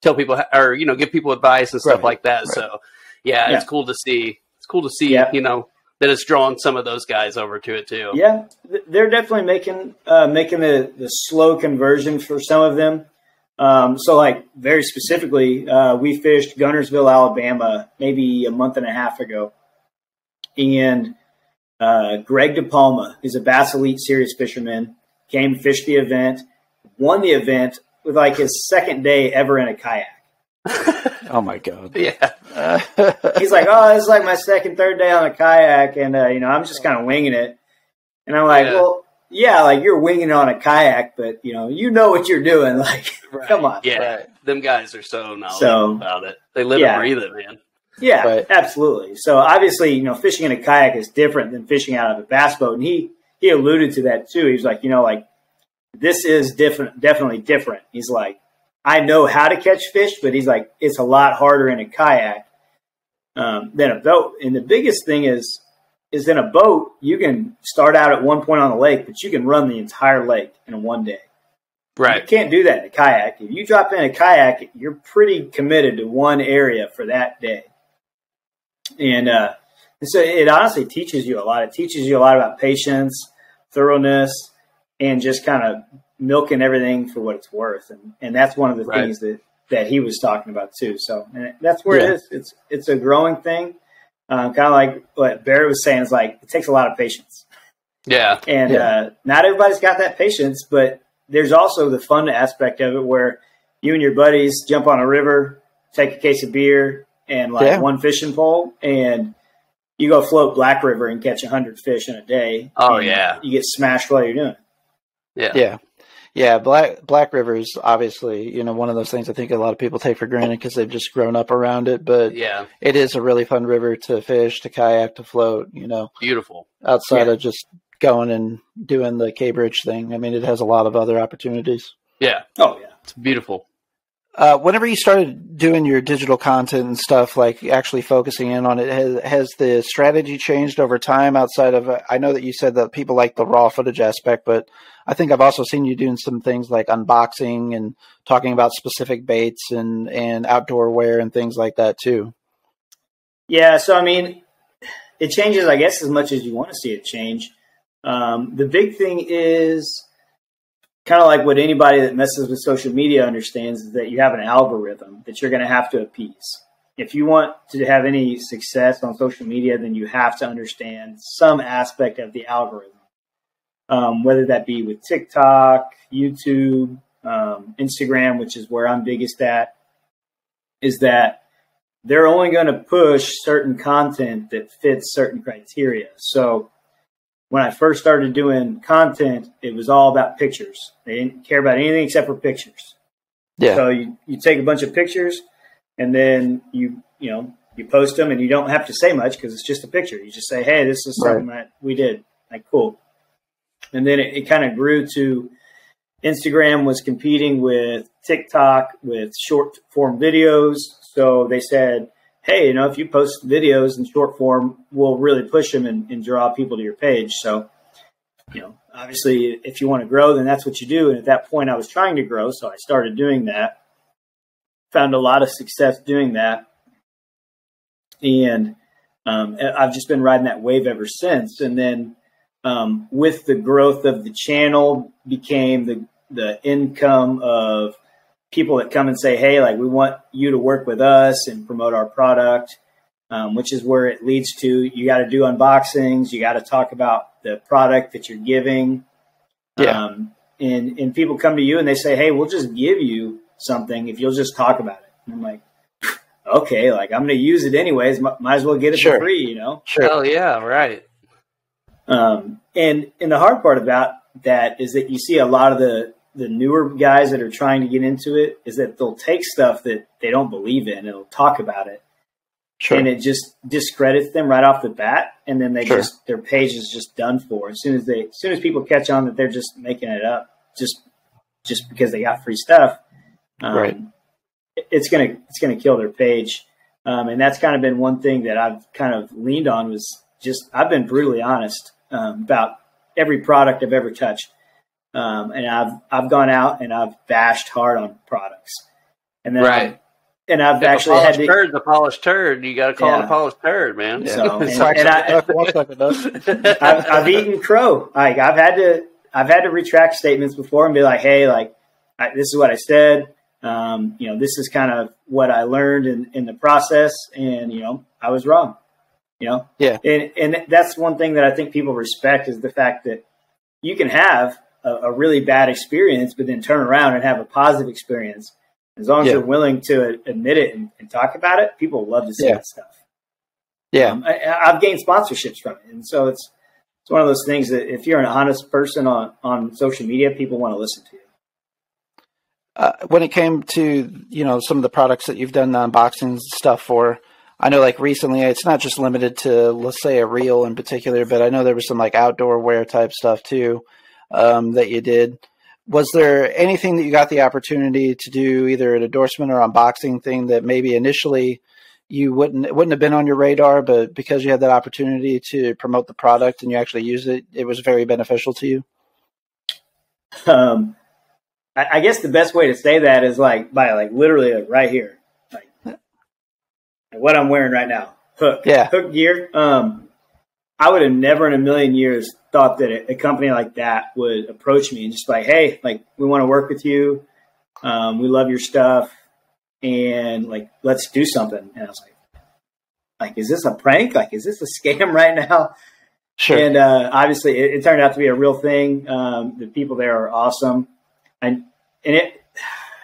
tell people or you know give people advice and stuff Right, like that. right. So yeah, Yeah. it's cool to see. It's cool to see, Yeah. you know, that has drawn some of those guys over to it too. Yeah, they're definitely making uh, making the, the slow conversion for some of them. Um, so, like very specifically, uh, we fished Guntersville, Alabama, maybe a month and a half ago, and uh, Greg DiPalma is a Bass Elite Series fisherman. Came fished the event, won the event with like his second day ever in a kayak. [laughs] Oh my god. Yeah, [laughs] He's like, "Oh, this is like my second, third day on a kayak, and uh, you know, I'm just kind of winging it." And I'm like, Yeah. "Well, yeah, like you're winging it on a kayak, but you know, you know what you're doing. [laughs] Like, come on, yeah. Right. Them guys are so knowledgeable So- about it. They live Yeah. and breathe it, man. yeah, Right. absolutely." So obviously, you know, fishing in a kayak is different than fishing out of a bass boat, and he he alluded to that too. He was like, you know, like this is different, definitely different. He's like, I know how to catch fish, but he's like, it's a lot harder in a kayak um, than a boat. And the biggest thing is, is in a boat, you can start out at one point on the lake, but you can run the entire lake in one day. Right. You can't do that in a kayak. If you drop in a kayak, you're pretty committed to one area for that day. And uh, so it honestly teaches you a lot. It teaches you a lot about patience, thoroughness, and just kind of milking everything for what it's worth. And, and that's one of the Right. things that, that he was talking about too. So and that's where Yeah. it is. It's, it's a growing thing. Um, kind of like what Barry was saying is like, it takes a lot of patience. Yeah. And Yeah. uh, not everybody's got that patience, but there's also the fun aspect of it where you and your buddies jump on a river, take a case of beer and like Yeah. one fishing pole, and you go float Black River and catch 100 fish in a day. Oh, yeah. You get smashed while you're doing it. Yeah. Yeah. Yeah, Black Black River is obviously, you know, one of those things I think a lot of people take for granted because they've just grown up around it. But Yeah. it is a really fun river to fish, to kayak, to float. You know, Beautiful. outside Yeah. of just going and doing the K Bridge thing. I mean, it has a lot of other opportunities. Yeah. Oh, yeah. It's beautiful. Uh, whenever you started doing your digital content and stuff, like actually focusing in on it, has, has the strategy changed over time outside of, I know that you said that people like the raw footage aspect, but I think I've also seen you doing some things like unboxing and talking about specific baits and, and outdoor wear and things like that too. Yeah. So, I mean, it changes, I guess, as much as you want to see it change. Um, the big thing is, kind of like what anybody that messes with social media understands is that you have an algorithm that you're going to have to appease. If you want to have any success on social media, then you have to understand some aspect of the algorithm, um, whether that be with TikTok, YouTube, um, Instagram, which is where I'm biggest at, is that they're only going to push certain content that fits certain criteria. So when I first started doing content, it was all about pictures. They didn't care about anything except for pictures. Yeah. So you, you take a bunch of pictures and then you, you know, you post them and you don't have to say much because it's just a picture. You just say, Hey, this is something that we did. Like, cool. And then it, it kind of grew to Instagram was competing with TikTok with short form videos. So they said, hey, you know, if you post videos in short form, we'll really push them and, and draw people to your page. So, you know, obviously, if you want to grow, then that's what you do. And at that point, I was trying to grow, so I started doing that. Found a lot of success doing that, and um, I've just been riding that wave ever since. And then, um, with the growth of the channel, became the the income of people that come and say, "Hey, like we want you to work with us and promote our product," um, which is where it leads to. You got to do unboxings. You got to talk about the product that you're giving. Yeah. Um, and and people come to you and they say, "Hey, we'll just give you something if you'll just talk about it." And I'm like, "Okay, like I'm going to use it anyways. Might as well get it sure. for free," you know? Sure. Hell yeah, right. Um, and and the hard part about that is that you see a lot of the the newer guys that are trying to get into it is that they'll take stuff that they don't believe in and they'll talk about it. Sure. And it just discredits them right off the bat, and then they sure. just their page is just done for. As soon as they, as soon as people catch on that they're just making it up, just just because they got free stuff, um, right? It's gonna it's gonna kill their page, um, and that's kind of been one thing that I've kind of leaned on was just I've been brutally honest um, about every product I've ever touched. Um, and I've I've gone out and I've bashed hard on products, and then right. I've, and I've if actually had to, turd, the polished turd. You got to call yeah. it a polished turd, man. Yeah. So, [laughs] and, and I, [laughs] have [laughs] I've eaten crow. Like I've had to I've had to retract statements before and be like, hey, like I, this is what I said. Um, you know, this is kind of what I learned in, in the process, and you know, I was wrong. You know, yeah, and and that's one thing that I think people respect is the fact that you can have a, a, really bad experience, but then turn around and have a positive experience. As long as yeah. you're willing to admit it and, and, talk about it, people love to see yeah. that stuff. Yeah, um, I, have gained sponsorships from it, and so it's it's one of those things that if you're an honest person on on social media, people want to listen to you. Uh, when it came to you know some of the products that you've done the unboxing stuff for, I know like recently it's not just limited to let's say a reel in particular, but I know there was some like outdoor wear type stuff too um, that you did. Was there anything that you got the opportunity to do, either an endorsement or unboxing thing that maybe initially you wouldn't wouldn't have been on your radar, but because you had that opportunity to promote the product and you actually used it, it was very beneficial to you? Um, I, I guess the best way to say that is like by like literally like right here, like, like what I'm wearing right now, Huk, yeah, Huk gear. Um, I would have never in a million years thought that a, a, company like that would approach me and just like, hey, like we want to work with you. Um, we love your stuff, and like let's do something. And I was like, like, is this a prank? Like, is this a [laughs] scam right now? Sure. And uh, obviously, it, it, turned out to be a real thing. Um, the people there are awesome, and and it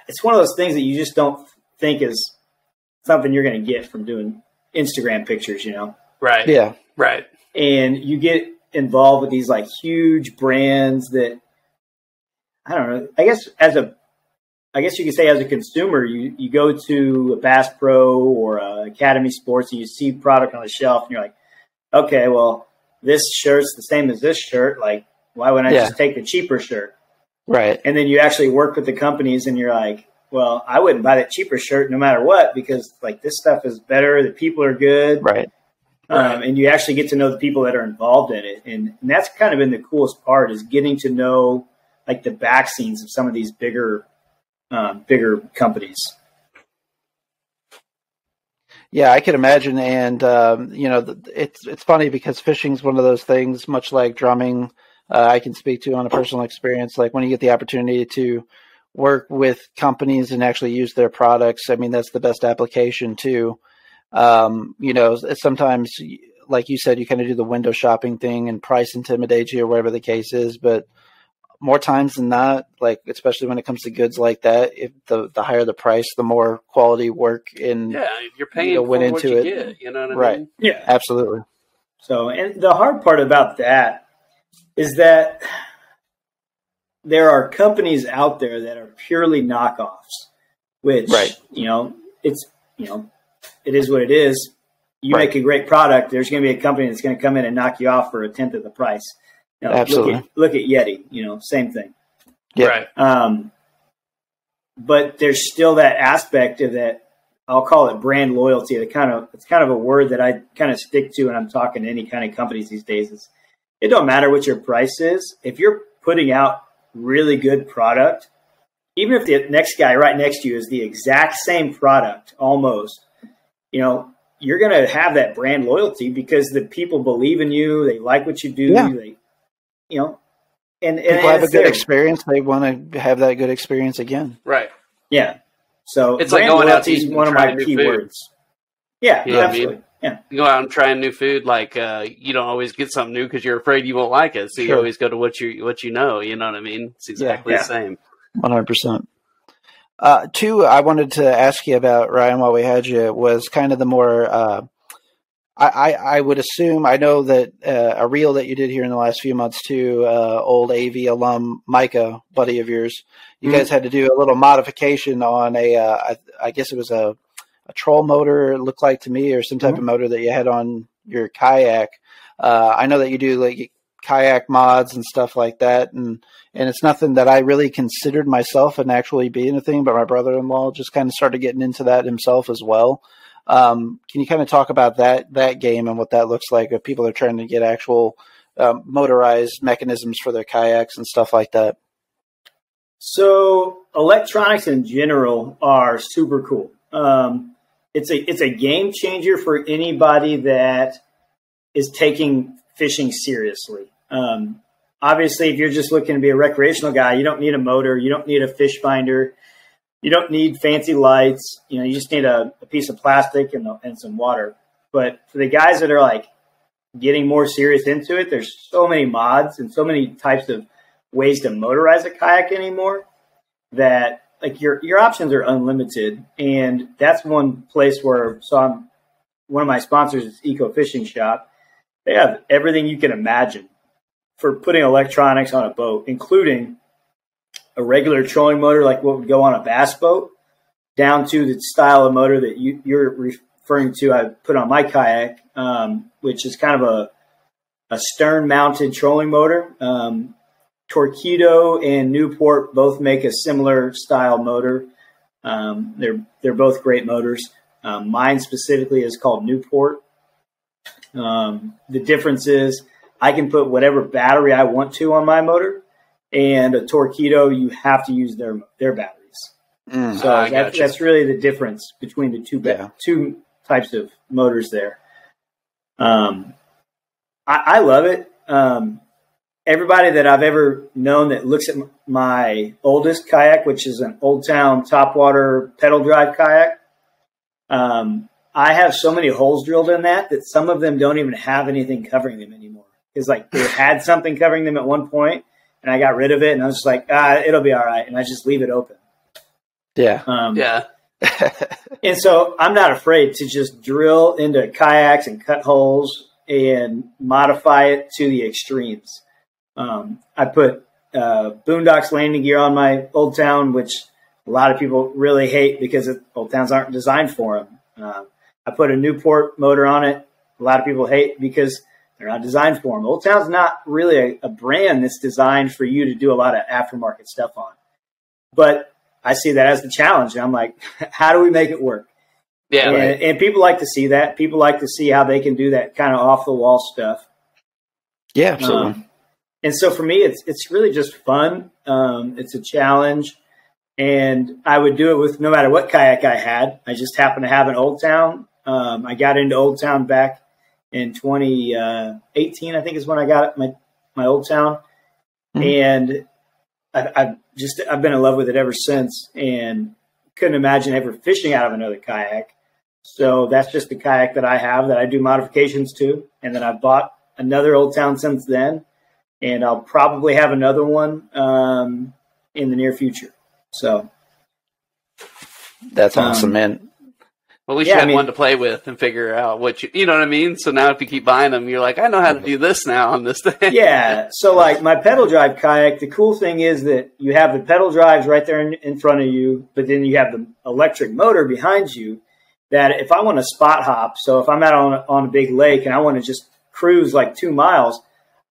it's one of those things that you just don't think is something you're going to get from doing Instagram pictures. You know? Right. Yeah. Right and you get involved with these like huge brands that I don't know. I guess as a I guess you could say as a consumer, you, you go to a Bass Pro or Academy Sports and you see product on the shelf and you're like, okay, well, this shirt's the same as this shirt. Like, why wouldn't I yeah. just take the cheaper shirt? Right. And then you actually work with the companies and you're like, well, I wouldn't buy that cheaper shirt no matter what because like this stuff is better. The people are good, right? Um, and you actually get to know the people that are involved in it, and, and that's kind of been the coolest part is getting to know like the back scenes of some of these bigger, um, bigger companies. Yeah, I can imagine, and um, you know, it's it's funny because fishing is one of those things, much like drumming. Uh, I can speak to on a personal experience. Like when you get the opportunity to work with companies and actually use their products, I mean, that's the best application too. Um, you know, sometimes, like you said, you kind of do the window shopping thing and price intimidate you or whatever the case is, but more times than not, like especially when it comes to goods like that, if the the higher the price, the more quality work and yeah, you're paying you know, went into you it. Get, you know what I right. mean? Yeah, absolutely. So, and the hard part about that is that there are companies out there that are purely knockoffs, which right. you know it's you know it is what it is. You right. make a great product. There's going to be a company that's going to come in and knock you off for a tenth of the price. You know, Absolutely. Look at, look at, Yeti. You know, same thing. Yeah. Right. Um, but there's still that aspect of that. I'll call it brand loyalty. It kind of it's kind of a word that I kind of stick to when I'm talking to any kind of companies these days. Is it don't matter what your price is if you're putting out really good product, even if the next guy right next to you is the exact same product almost, you know, you're going to have that brand loyalty because the people believe in you. They like what you do. Yeah. They, you know, and, and people have a good there. experience. They want to have that good experience again. Right. Yeah. So it's like going out to eat one of my key words. Yeah, yeah, absolutely. I mean? Yeah. You go out and try new food. Like uh, you don't always get something new because you're afraid you won't like it. So sure. you always go to what you what you know. You know what I mean? It's exactly yeah. the same. One hundred percent. Uh, two, I wanted to ask you about Ryan while we had you was kind of the more. Uh, I, I would assume I know that uh, a reel that you did here in the last few months too, uh, old AV alum Micah, buddy of yours. You mm-hmm. guys had to do a little modification on a, uh, I, I guess it was a a troll motor it looked like to me or some type mm-hmm. of motor that you had on your kayak uh, i know that you do like kayak mods and stuff like that. And and it's nothing that i really considered myself and actually being a thing but my brother-in-law just kind of started getting into that himself as well. Um, can you kind of talk about that that game and what that looks like? If people are trying to get actual um, motorized mechanisms for their kayaks and stuff like that. So electronics in general are super cool. Um, it's a it's a game changer for anybody that is taking fishing seriously. Um, obviously, if you're just looking to be a recreational guy, you don't need a motor, you don't need a fish finder, you don't need fancy lights. You know, you just need a, a piece of plastic and, and some water. But for the guys that are like getting more serious into it, there's so many mods and so many types of ways to motorize a kayak anymore that like your your options are unlimited, and that's one place where so I'm one of my sponsors is Eco Fishing Shop. They have everything you can imagine for putting electronics on a boat, including a regular trolling motor like what would go on a bass boat, down to the style of motor that you, you're referring to. I put on my kayak, um, which is kind of a a stern mounted trolling motor. Um, Torqeedo and Newport both make a similar style motor. Um, they're they're both great motors. Um, mine specifically is called Newport. Um, the difference is I can put whatever battery I want to on my motor, and a Torqeedo you have to use their their batteries. Mm, so that, that's really the difference between the two yeah. two types of motors there. Um, I, I love it. Um, everybody that I've ever known that looks at my oldest kayak, which is an Old Town topwater pedal drive kayak, um, I have so many holes drilled in that that some of them don't even have anything covering them anymore. Because like they had something covering them at one point, and I got rid of it, and I was just like, ah, it'll be all right, and I just leave it open. Yeah. Um, yeah. [laughs] and so I'm not afraid to just drill into kayaks and cut holes and modify it to the extremes. Um, I put uh, Boonedox landing gear on my Old Town, which a lot of people really hate because it, Old Towns aren't designed for them. Uh, I put a Newport motor on it. A lot of people hate because they're not designed for them. Old Town's not really a, a brand that's designed for you to do a lot of aftermarket stuff on. But I see that as the challenge. And I'm like, [laughs] how do we make it work? Yeah, and, right. and people like to see that. People like to see how they can do that kind of off the wall stuff. Yeah, absolutely. Um, and so for me, it's it's really just fun. Um, it's a challenge, and I would do it with no matter what kayak I had. I just happened to have an Old Town. Um, I got into Old Town back in 2018, I think is when I got my my Old Town, Mhm. and I, I've just I've been in love with it ever since, and couldn't imagine ever fishing out of another kayak. So that's just the kayak that I have that I do modifications to, and then I've bought another Old Town since then, and I'll probably have another one um, in the near future. So That's um, awesome, man. Well, at least Yeah, you I had mean- one to play with and figure out what you, you know what I mean. So now if you keep buying them, you're like, I know how to do this now on this [laughs] thing. yeah, so like my pedal drive kayak, the cool thing is that you have the pedal drives right there in, in front of you, but then you have the electric motor behind you. That if I want to spot hop, so if I'm out on on a big lake and I want to just cruise like two miles,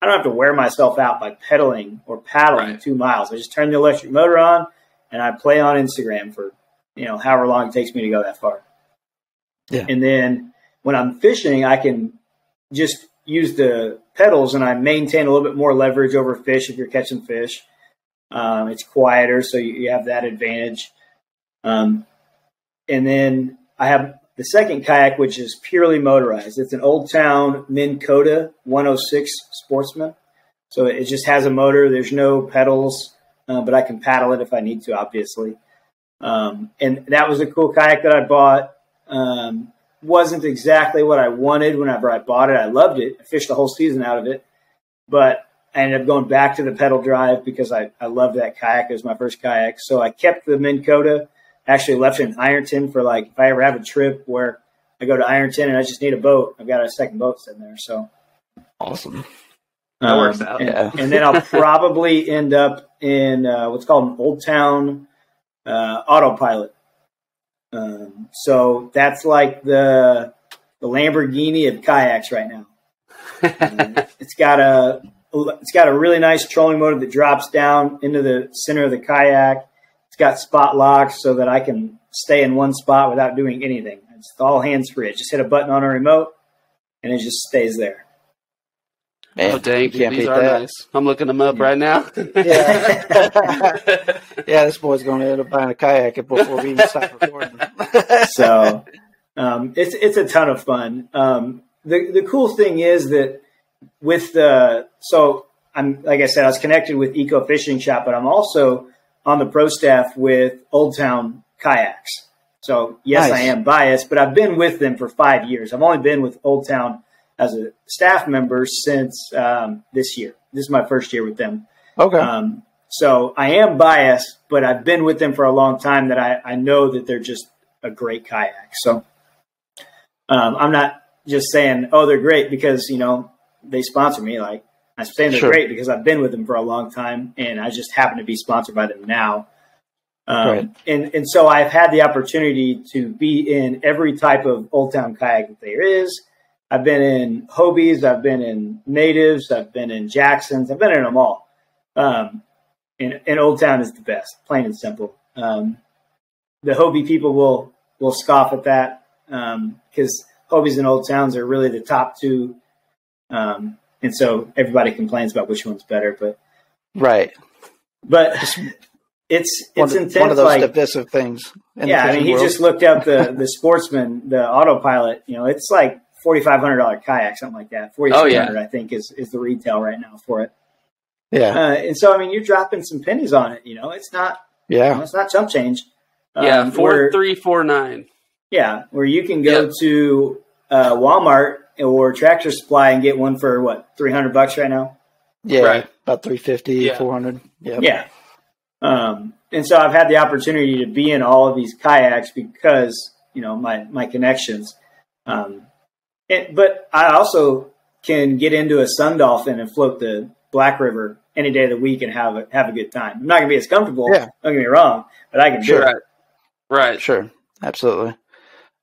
I don't have to wear myself out by pedaling or paddling Right. two miles. I just turn the electric motor on and I play on Instagram for you know however long it takes me to go that far. Yeah. And then when I'm fishing, I can just use the pedals and I maintain a little bit more leverage over fish if you're catching fish. Um, it's quieter, so you, you have that advantage. Um, and then I have the second kayak, which is purely motorized. It's an Old Town Minn Kota 106 Sportsman. So it just has a motor. There's no pedals, uh, but I can paddle it if I need to, obviously. Um, and that was a cool kayak that I bought. Um, wasn't exactly what I wanted whenever I bought it. I loved it. I fished the whole season out of it, but I ended up going back to the pedal drive because I, I loved that kayak. It was my first kayak. So I kept the Minn Kota. Actually left it in Ironton for like, if I ever have a trip where I go to Ironton and I just need a boat, I've got a second boat sitting there. So Awesome. That works out. And, Yeah. and then I'll [laughs] probably end up in uh, what's called an Old Town uh, autopilot. Um, so that's like the the Lamborghini of kayaks right now. [laughs] It's got a it's got a really nice trolling motor that drops down into the center of the kayak. It's got spot locks so that I can stay in one spot without doing anything. It's all hands free. I just hit a button on a remote and it just stays there. Man, oh dang, you can't these beat are that. nice. I'm looking them up right now. [laughs] [laughs] Yeah. yeah, this boy's going to end up buying a kayak before we even stop recording. so um, it's it's a ton of fun. Um, the the cool thing is that with the so I'm like I said, I was connected with Eco Fishing Shop, but I'm also on the pro staff with Old Town Kayaks. So yes, Nice. I am biased, but I've been with them for five years. I've only been with Old Town as a staff member since um, this year. This is my first year with them. okay. Um, so I am biased, but I've been with them for a long time that I, I know that they're just a great kayak. So um, I'm not just saying, oh, they're great because, you know, they sponsor me. Like I'm saying they're Sure. great because I've been with them for a long time and I just happen to be sponsored by them now. Um, Right. and, and so I've had the opportunity to be in every type of Old Town kayak that there is. I've been in Hobies, I've been in Natives, I've been in Jacksons, I've been in them all. Um, and, and Old Town is the best, plain and simple. Um, the Hobie people will will scoff at that because Hobies and Old Towns are really the top two, um, and so everybody complains about which one's better. But right. but it's One, it's of- intense. one of those like divisive things. in yeah, I mean, he world. just looked up the the sportsman, the autopilot. You know, it's like forty five hundred dollar kayak, something like that. Forty Oh, two yeah. I think, is is the retail right now for it. yeah, Uh, and so, I mean, you're dropping some pennies on it. You know, it's not you know, yeah, it's not chump change. yeah, Um, four where- three four nine. yeah, where you can go Yep. to uh, Walmart or Tractor Supply and get one for what three hundred bucks right now. yeah. Right. About 350, Yeah. 400. Yeah. Yeah. Um, and so I've had the opportunity to be in all of these kayaks because, you know, my, my connections. Um, and, but I also can get into a Sun Dolphin and float the Black River any day of the week and have a, have a good time. I'm not going to be as comfortable. Yeah. Don't get me wrong, but I can do Sure. it. Right. Right. Sure, absolutely.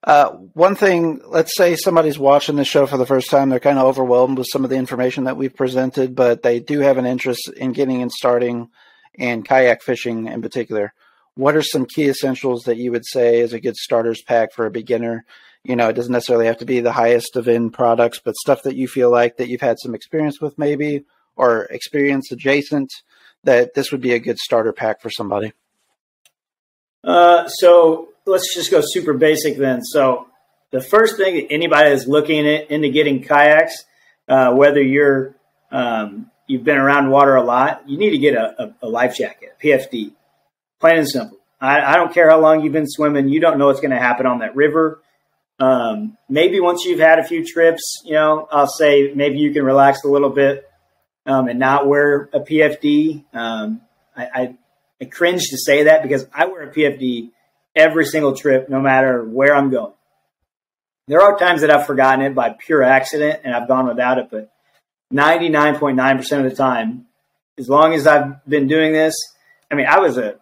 Uh, one thing, let's say somebody's watching the show for the first time, they're kind of overwhelmed with some of the information that we've presented, but they do have an interest in getting and starting in kayak fishing in particular. what are some key essentials that you would say is a good starters pack for a beginner? You know, it doesn't necessarily have to be the highest of end products, but stuff that you feel like that you've had some experience with maybe or experience adjacent that this would be a good starter pack for somebody. Uh, so let's just go super basic then. So the first thing anybody is looking at, into getting kayaks, uh, whether you're um, you've been around water a lot, you need to get a, a, a life jacket, a PFD, plain and simple. I, I, don't care how long you've been swimming, you don't know what's going to happen on that river. Um, maybe once you've had a few trips, you know, I'll say maybe you can relax a little bit um, and not wear a PFD. Um, I, I, I cringe to say that because I wear a PFD every single trip, no matter where I'm going. There are times that I've forgotten it by pure accident and I've gone without it, but 99.9% of the time, as long as I've been doing this, I mean, I was a,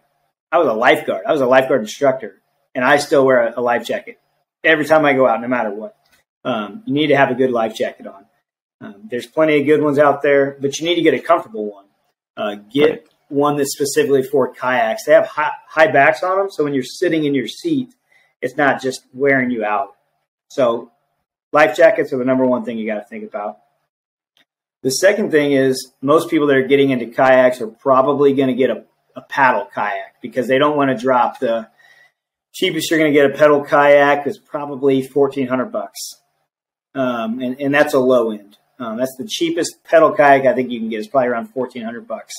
I was a lifeguard. I was a lifeguard instructor and I still wear a, a life jacket every time I go out, no matter what. Um, you need to have a good life jacket on. Um, there's plenty of good ones out there, but you need to get a comfortable one. Uh, get right. one that's specifically for kayaks. They have high, high backs on them, so when you're sitting in your seat, it's not just wearing you out. So, life jackets are the number one thing you got to think about. The second thing is most people that are getting into kayaks are probably going to get a, a paddle kayak because they don't want to drop the cheapest you're going to get a pedal kayak is probably 1400 bucks. Um, and, and that's a low end. Um, that's the cheapest pedal kayak I think you can get is probably around 1400 bucks.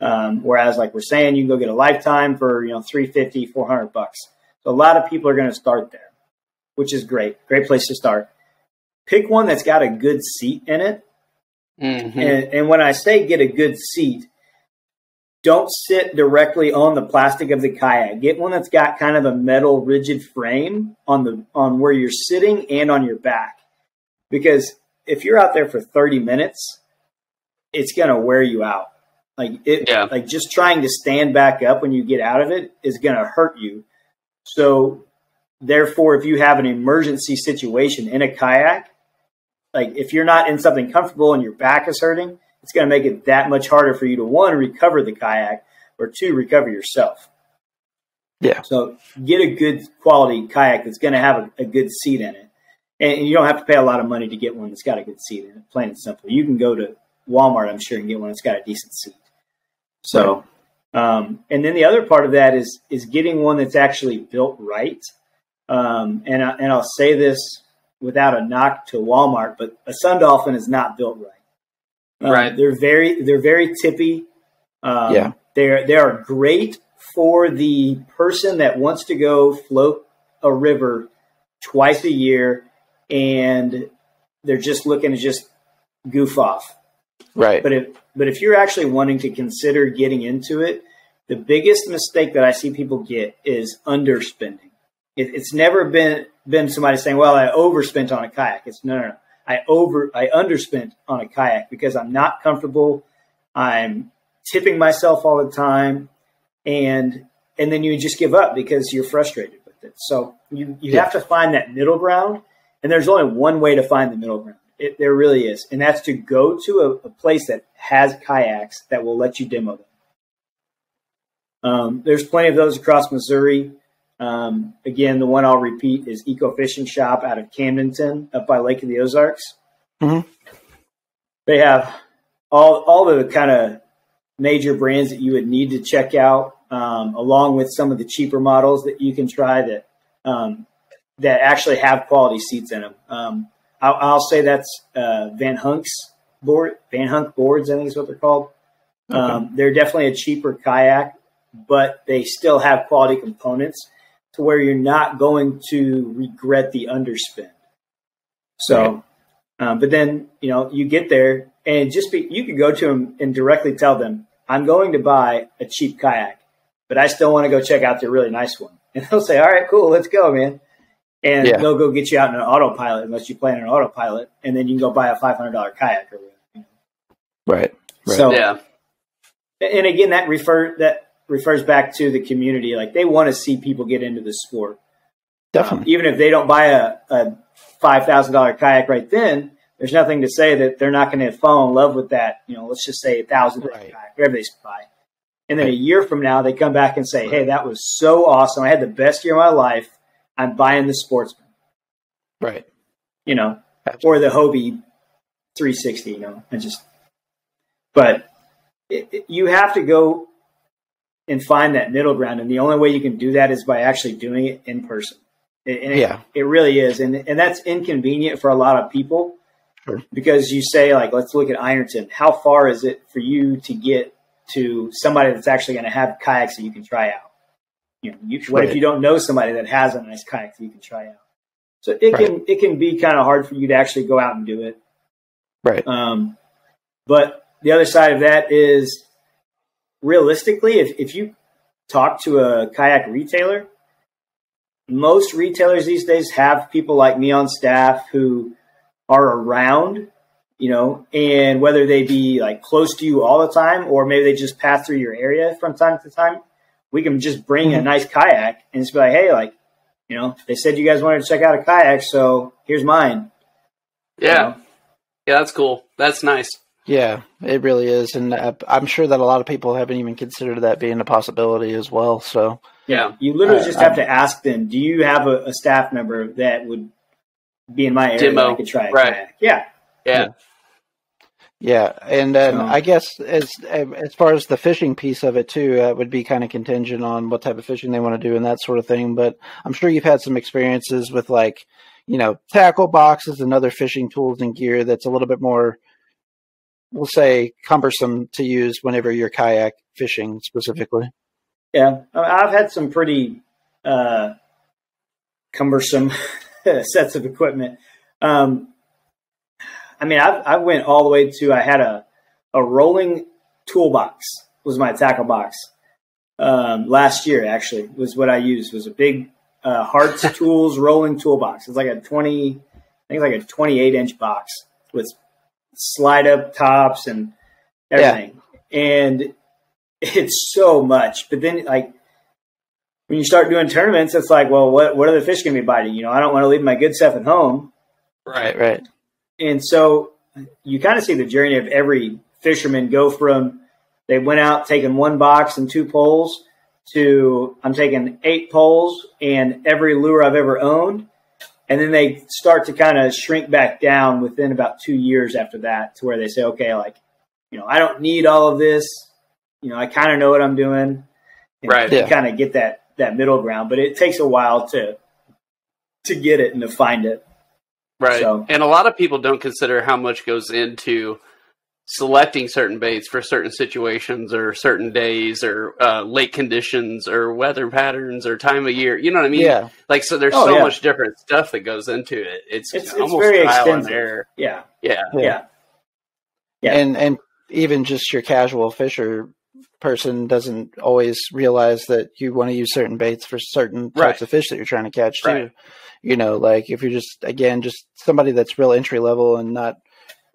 Um, whereas like we're saying, you can go get a lifetime for, you know, 350, 400 bucks. So a lot of people are going to start there, which is great. Great place to start. Pick one that's got a good seat in it. Mm-hmm. And, and when I say get a good seat, don't sit directly on the plastic of the kayak. Get one that's got kind of a metal rigid frame on the on where you're sitting and on your back. Because if you're out there for 30 minutes, it's going to wear you out. Like it yeah. like just trying to stand back up when you get out of it is going to hurt you. So therefore if you have an emergency situation in a kayak, like if you're not in something comfortable and your back is hurting, it's going to make it that much harder for you to one recover the kayak or two recover yourself. Yeah. So get a good quality kayak that's going to have a, a, good seat in it, and you don't have to pay a lot of money to get one that's got a good seat in it. Plain and simple. You can go to Walmart, I'm sure, and get one that's got a decent seat. So, um, and then the other part of that is is getting one that's actually built right. Um, and I, and I'll say this without a knock to Walmart, but a Sun Dolphin is not built right. Um, right. They're very they're very tippy. Um, yeah. They're they are great for the person that wants to go float a river twice a year, and they're just looking to just goof off. Right. But if but if you're actually wanting to consider getting into it, the biggest mistake that I see people get is underspending. It, it's never been been somebody saying, "Well, I overspent on a kayak." It's no, no, no. I over I underspent on a kayak because I'm not comfortable. I'm tipping myself all the time, and and then you just give up because you're frustrated with it. So you you yeah. have to find that middle ground, and there's only one way to find the middle ground. It, there really is, and that's to go to a, a place that has kayaks that will let you demo them. Um, there's plenty of those across Missouri. Um, again, the one I'll repeat is Eco Fishing Shop out of Camdenton, up by Lake of the Ozarks. Mm-hmm. They have all all the kind of major brands that you would need to check out, um, along with some of the cheaper models that you can try that um, that actually have quality seats in them. Um, I'll, I'll, say that's uh, Van Hunk's board, Van Hunk boards, I think is what they're called. Okay. Um, they're definitely a cheaper kayak, but they still have quality components to where you're not going to regret the underspend. So, right. um, but then you know you get there and just be you could go to them and directly tell them, "I'm going to buy a cheap kayak, but I still want to go check out the really nice one." [laughs] And they'll say, "All right, cool, let's go, man." And yeah. they'll go get you out in an autopilot unless you plan an autopilot, and then you can go buy a five hundred dollar kayak or whatever. Right. right. So yeah. And again, that refer that refers back to the community. Like they want to see people get into the sport. Definitely. Um, even if they don't buy a, a five thousand dollar kayak right then, there's nothing to say that they're not going to fall in love with that. You know, let's just say a thousand right. kayak, whatever they buy. And then a year from now, they come back and say, "Hey, that was so awesome! I had the best year of my life. I'm buying the Sportsman." Right. You know, or the Hobie 360. You know, and just. But it, it, you have to go and find that middle ground, and the only way you can do that is by actually doing it in person. And yeah, it, it really is, and and that's inconvenient for a lot of people Sure. because you say like, let's look at Ironton. How far is it for you to get to somebody that's actually going to have kayaks that you can try out? You know, you, what if you don't know somebody that has a nice kayak that you can try out? So it Right. can it can be kind of hard for you to actually go out and do it. Right. Um, but the other side of that is realistically, if, if you talk to a kayak retailer, most retailers these days have people like me on staff who are around, you know, and whether they be like close to you all the time or maybe they just pass through your area from time to time, we can just bring a Mhm. nice kayak and just be like, hey, like, you know, they said you guys wanted to check out a kayak, so here's mine. you Yeah, know? yeah, that's cool. That's nice. Yeah, it really is, and uh, I'm sure that a lot of people haven't even considered that being a possibility as well. So Yeah. You literally Uh, just have to ask them, do you have a, a staff member that would be in my area Demo, that I could try right. kayak? Yeah. Yeah. yeah, and then So- I guess as as far as the fishing piece of it too, uh, would be kind of contingent on what type of fishing they want to do and that sort of thing. But I'm sure you've had some experiences with like, you know, tackle boxes and other fishing tools and gear that's a little bit more, we'll say, cumbersome to use whenever you're kayak fishing specifically. Yeah. I've had some pretty uh, cumbersome [laughs] sets of equipment. Um, I mean, I, I went all the way to, I had a, a rolling toolbox was my tackle box. Um, last year, actually, was what I used. was a big uh, Hart's [laughs] Tools rolling toolbox. It's like a 20, I think it's like a 28 inch box with slide up tops and everything. And it's so much. But then, like, when you start doing tournaments, it's like, well, what what are the fish going to be biting? You know, I don't want to leave my good stuff at home, Right. Right. and so you kind of see the journey of every fisherman go from they went out taking one box and two poles to I'm taking eight poles and every lure I've ever owned. And then they start to kind of shrink back down within about two years after that to where they say, okay, like, you know, I don't need all of this. You know, I kind of know what I'm doing. And Right. Yeah. kind of get that, that middle ground, but it takes a while to, to get it and to find it. Right. So- And a lot of people don't consider how much goes into selecting certain baits for certain situations or certain days or uh, lake conditions or weather patterns or time of year. You know what I mean? Yeah. Like, so there's Oh, so yeah. much different stuff that goes into it. It's, It's- it's very trial and extensive. error. Yeah. Yeah. Yeah. Yeah. Yeah. And and even just your casual fisher person doesn't always realize that you want to use certain baits for certain types Right. of fish that you're trying to catch too. Right. You know, like if you're just again just somebody that's real entry level and not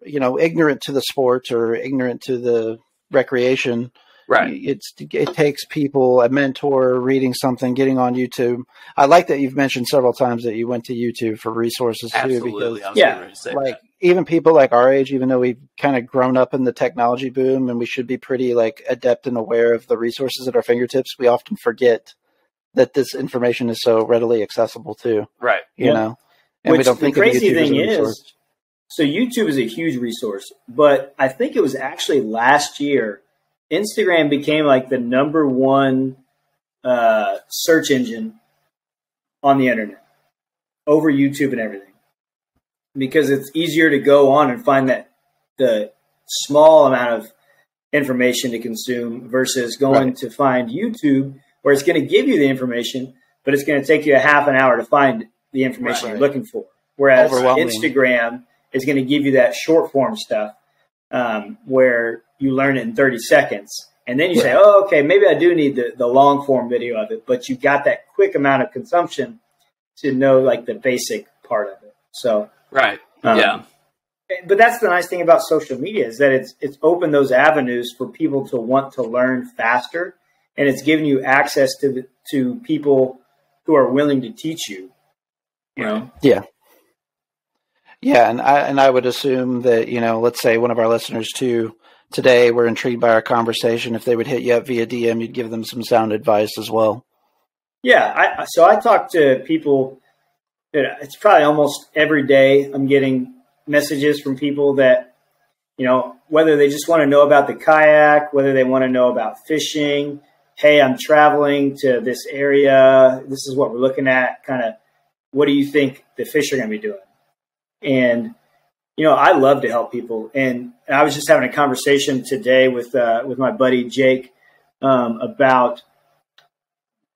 you know ignorant to the sport or ignorant to the recreation Right. it's it takes people a mentor reading something getting on youtube i like that you've mentioned several times that you went to youtube for resources too Absolutely. because Yeah. to like that. even people like our age, even though we've kind of grown up in the technology boom and we should be pretty like adept and aware of the resources at our fingertips, we often forget that this information is so readily accessible too. Right. You Yeah. know, and we don't the think crazy of YouTube as thing a resource. So YouTube is a huge resource, but I think it was actually last year, Instagram became like the number one uh, search engine on the internet over YouTube and everything because it's easier to go on and find that the small amount of information to consume versus going Right. to find YouTube where it's going to give you the information, but it's going to take you a half an hour to find the information Right. you're looking for. Whereas Instagram is going to give you that short form stuff um, where you learn it in 30 seconds. And then you say, oh, okay, maybe I do need the, the long form video of it, but you got that quick amount of consumption to know like the basic part of it. So, Right. um, yeah. but that's the nice thing about social media is that it's it's opened those avenues for people to want to learn faster, and it's giving you access to the, to people who are willing to teach you. You know, Yeah, and I and I would assume that you know, let's say one of our listeners too today were intrigued by our conversation, if they would hit you up via DM, you'd give them some sound advice as well. Yeah, I, so I talk to people. It's probably almost every day. I'm getting messages from people that, you know, whether they just want to know about the kayak, whether they want to know about fishing. Hey, I'm traveling to this area. This is what we're looking at. Kind of, what do you think the fish are going to be doing? And you know, I love to help people, and, I was just having a conversation today with uh, with my buddy Jake um, about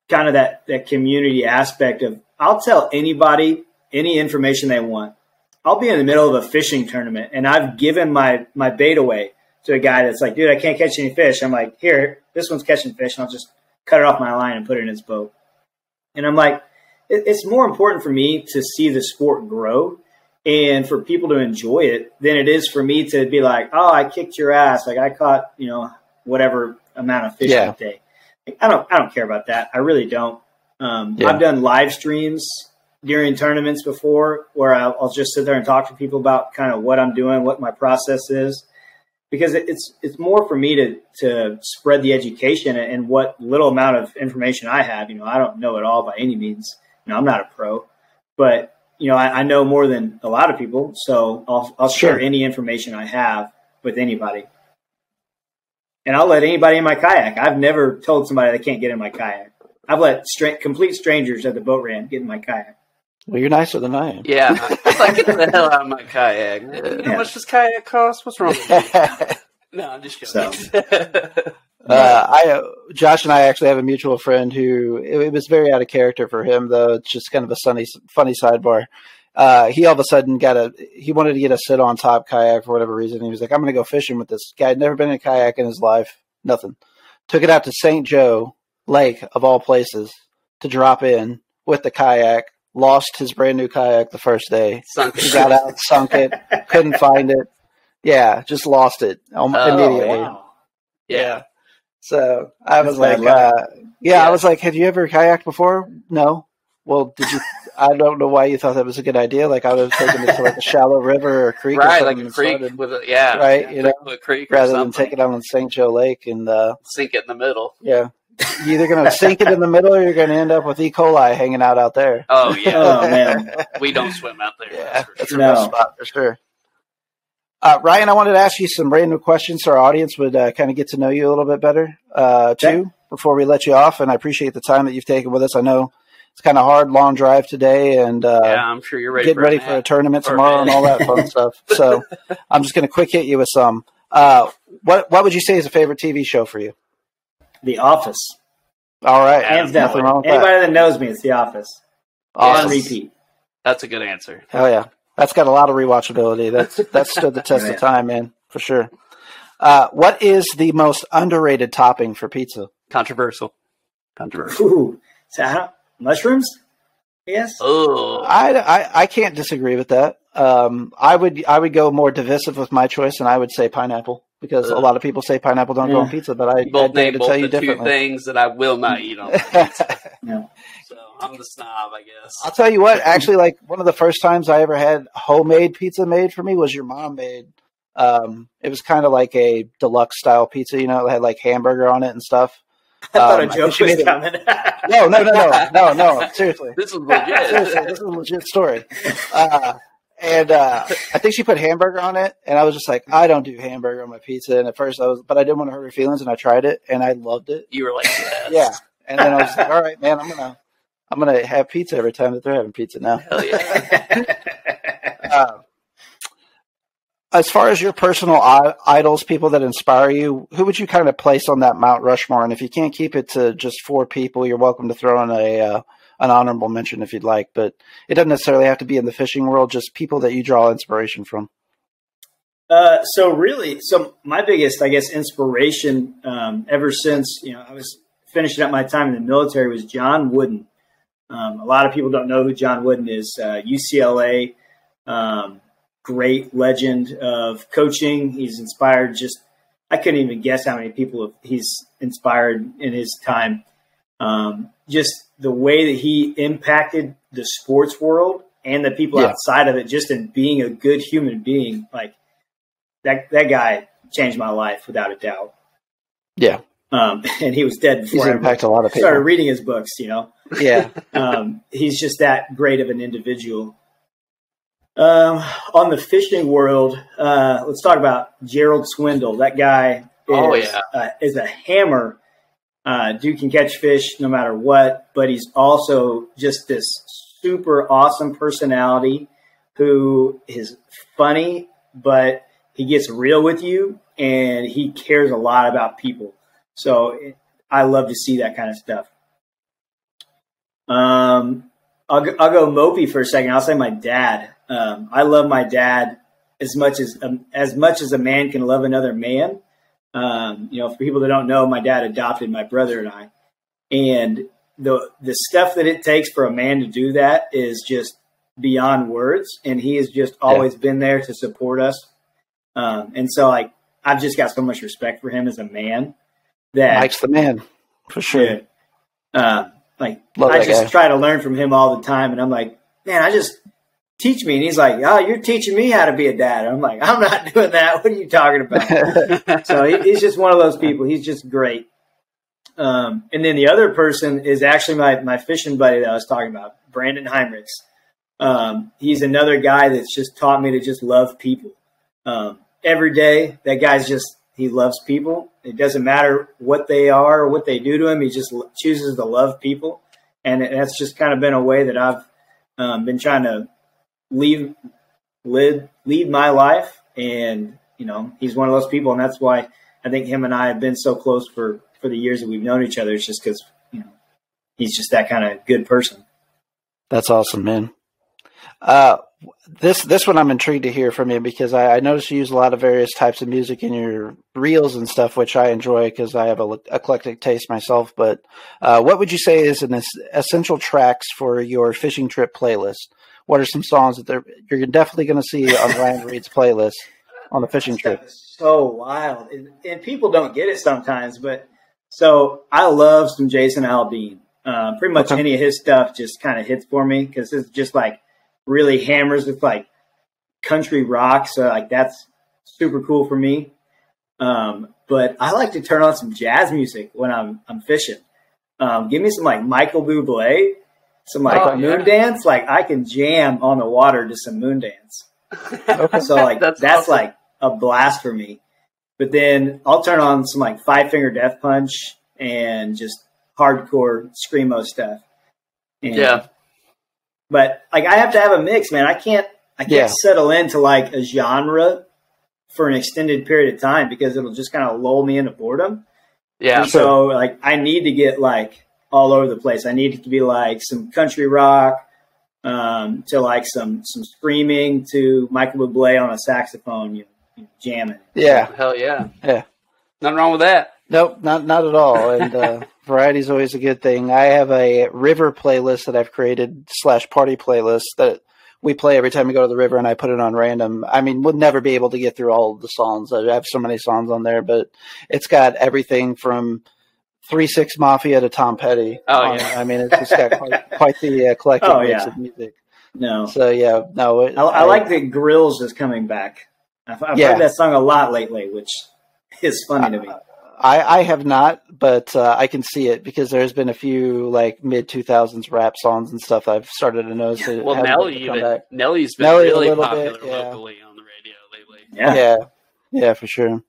kind of that that community aspect of I'll tell anybody any information they want. I'll be in the middle of a fishing tournament and I've given my my bait away to a guy that's like, dude, I can't catch any fish. I'm like, here, this one's catching fish, and I'll just cut it off my line and put it in his boat. And I'm like, it, it's more important for me to see the sport grow and for people to enjoy it than it is for me to be like, oh, I kicked your ass, like I caught, you know, whatever amount of fish yeah. that day. I don't I don't care about that. I really don't. Um, yeah. I've done live streams during tournaments before where I'll, I'll, just sit there and talk to people about kind of what I'm doing, what my process is, because it's it's more for me to to spread the education and what little amount of information I have. You know, I don't know it all by any means. You know, I'm not a pro, but you know, I, I know more than a lot of people, so I'll I'll sure. share any information I have with anybody and I'll let anybody in my kayak. I've never told somebody they can't get in my kayak. I've let straight, complete strangers at the boat ramp get in my kayak. Well, you're nicer than I am. Yeah, I'm like, get the hell out of my kayak. Yeah. [laughs] How much does kayak cost? What's wrong with you? [laughs] no, I'm just kidding. So. [laughs] Uh, I, Josh and I actually have a mutual friend who it, it, was very out of character for him, though. It's just kind of a sunny, funny sidebar uh, he all of a sudden got a he wanted to get a sit on top kayak for whatever reason. He was like, I'm going to go fishing with this guy. Had never been in a kayak in his life, nothing. Took it out to St. Joe Lake of all places to drop in with the kayak. Lost his brand new kayak the first day. Sunk he got out, sunk it, couldn't find it. Yeah, just lost it oh, immediately. Wow. Yeah. So I was like, uh, yeah, yeah, I was like, have you ever kayaked before? No. Well, did you? [laughs] I don't know why you thought that was a good idea. Like I would have taken it to like a shallow river or creek, right? Or like a creek started, with a yeah, right. Yeah, you know, a creek rather than take it out on St. Joe Lake and uh, sink it in the middle. Yeah, you're either going to sink it in the middle or you're going to end up with E. coli hanging out out there. Oh yeah, [laughs] oh man, we don't swim out there. Yeah, that's, that's no. spot for sure. Uh, Ryan, I wanted to ask you some random questions so our audience would uh, kind of get to know you a little bit better uh, too yeah. before we let you off. And I appreciate the time that you've taken with us. I know it's kind of hard, long drive today, and uh, yeah, I'm sure you're ready. Getting ready for a tournament tomorrow and all that fun [laughs] stuff. So I'm just going to quick hit you with some. Uh, what what would you say is a favorite TV show for you? The Office. All right, hands down. Anybody that. that. knows me, it's The Office. Awesome. On repeat. That's a good answer. Hell yeah, that's got a lot of rewatchability. That's [laughs] that stood the test of time, man, for sure. Uh, what is the most underrated topping for pizza? Controversial. Controversial. Ooh, so mushrooms. Yes. Oh, I, I, I can't disagree with that. Um, I would I would go more divisive with my choice, and I would say pineapple because uh, a lot of people say pineapple don't yeah. go on pizza, but I, both I to tell you differently. things that I will not eat on [laughs] pizza. yeah. I'm the snob, I guess. I'll tell you what. Actually, like one of the first times I ever had homemade pizza made for me was your mom made. Um, it was kind of like a deluxe style pizza. You know, it had like hamburger on it and stuff. [laughs] I thought um, a joke was coming. no, no, no, no, no, no. [laughs] Seriously, this is legit. Seriously, this is a legit story. Uh, and uh, I think she put hamburger on it, and I was just like, I don't do hamburger on my pizza. And at first, I was, but I didn't want to hurt her feelings, and I tried it, and I loved it. You were like, yes. yeah. And then I was like, all right, man, I'm gonna, I'm gonna have pizza every time that they're having pizza now. Hell yeah. [laughs] uh, as far as your personal idols, people that inspire you, who would you kind of place on that Mount Rushmore? And if you can't keep it to just four people, you're welcome to throw in a uh, an honorable mention if you'd like. But it doesn't necessarily have to be in the fishing world; just people that you draw inspiration from. Uh, so really, so my biggest, I guess, inspiration um, ever since you know I was finishing up my time in the military was John Wooden. Um, a lot of people don't know who John Wooden is. Uh, UCLA. Um, great legend of coaching. He's inspired just I couldn't even guess how many people he's inspired in his time. Um, just the way that he impacted the sports world and the people yeah. outside of it, just in being a good human being. Like that, that guy changed my life without a doubt. Yeah. Um, [laughs] and he was dead He's before I impacted a lot of people. started reading his books. You know, Yeah. [laughs] um, he's just that great of an individual. Um, on the fishing world, uh, let's talk about Gerald Swindle. That guy is, Oh, yeah. uh, is a hammer. Uh, dude can catch fish no matter what, but he's also just this super awesome personality who is funny, but he gets real with you and he cares a lot about people. So I love to see that kind of stuff. Um, I'll, go- I'll go mopey for a second. I'll say my dad. Um, I love my dad as much as um, as much as a man can love another man. Um, you know, for people that don't know, my dad adopted my brother and I, and the the stuff that it takes for a man to do that is just beyond words. And he has just always been there to support us. Um, and so, like, I've just got so much respect for him as a man that Mike's the man for sure. yeah. Uh, like Love I just guy. try to learn from him all the time, and I'm like, man, I just teach me. And he's like, oh, you're teaching me how to be a dad. I'm like, I'm not [laughs] doing that. What are you talking about? [laughs] so he, he's just one of those people. He's just great. Um, and then the other person is actually my, my fishing buddy that I was talking about, Brandon Heinrichs. Um, he's another guy that's just taught me to just love people. Um, every day, that guy's just, he loves people. It doesn't matter what they are or what they do to him. He just chooses to love people. And that's just kind of been a way that I've um, been trying to leave, live, lead my life. And, you know, he's one of those people. And that's why I think him and I have been so close for, for the years that we've known each other. It's just because, you know, he's just that kind of good person. That's awesome, man. Uh, this this one I'm intrigued to hear from you because I, I noticed you use a lot of various types of music in your reels and stuff, which I enjoy because I have a eclectic taste myself. But uh, what would you say is an es- essential tracks for your fishing trip playlist? What are some songs that you're definitely going to see on Ryan Reed's playlist on the fishing trip? so wild, and, and people don't get it sometimes. But so I love some Jason Aldean. Uh, pretty much Okay. any of his stuff just kind of hits for me because it's just like really hammers with like country rock. So like that's super cool for me. Um, but I like to turn on some jazz music when I'm I'm fishing. Um, give me some like Michael Bublé, some like Oh, moon yeah. dance. Like I can jam on the water to some Moondance. So like [laughs] that's, That's awesome. like a blast for me. But then I'll turn on some like Five Finger Death Punch and just hardcore screamo stuff. And- Yeah. But like I have to have a mix, man. I can't I can't Yeah. settle into like a genre for an extended period of time because it'll just kind of lull me into boredom. Yeah. And so like I need to get like all over the place. I need it to be like some country rock, um, to like some some screaming to Michael Bublé on a saxophone, you, you know, jamming. Yeah. Hell yeah. Yeah. Nothing wrong with that. Nope, not not at all. And uh, [laughs] variety is always a good thing. I have a river playlist that I've created slash party playlist that we play every time we go to the river, and I put it on random. I mean, we'll never be able to get through all of the songs. I have so many songs on there, but it's got everything from Three Six Mafia to Tom Petty. Oh, on yeah. it. I mean, it's just got quite, [laughs] quite the uh, collective Oh, mix yeah. of music. No, So yeah, no, it, I, I like that Grillz is coming back. I've, I've Yeah. heard that song a lot lately, which is funny to me. I, I have not, but uh, I can see it because there's been a few like mid 2000s rap songs and stuff I've started to notice. that Well, Nelly come even back. Nelly's been Nelly really popular bit, yeah. locally on the radio lately. Yeah. Yeah, yeah, for sure.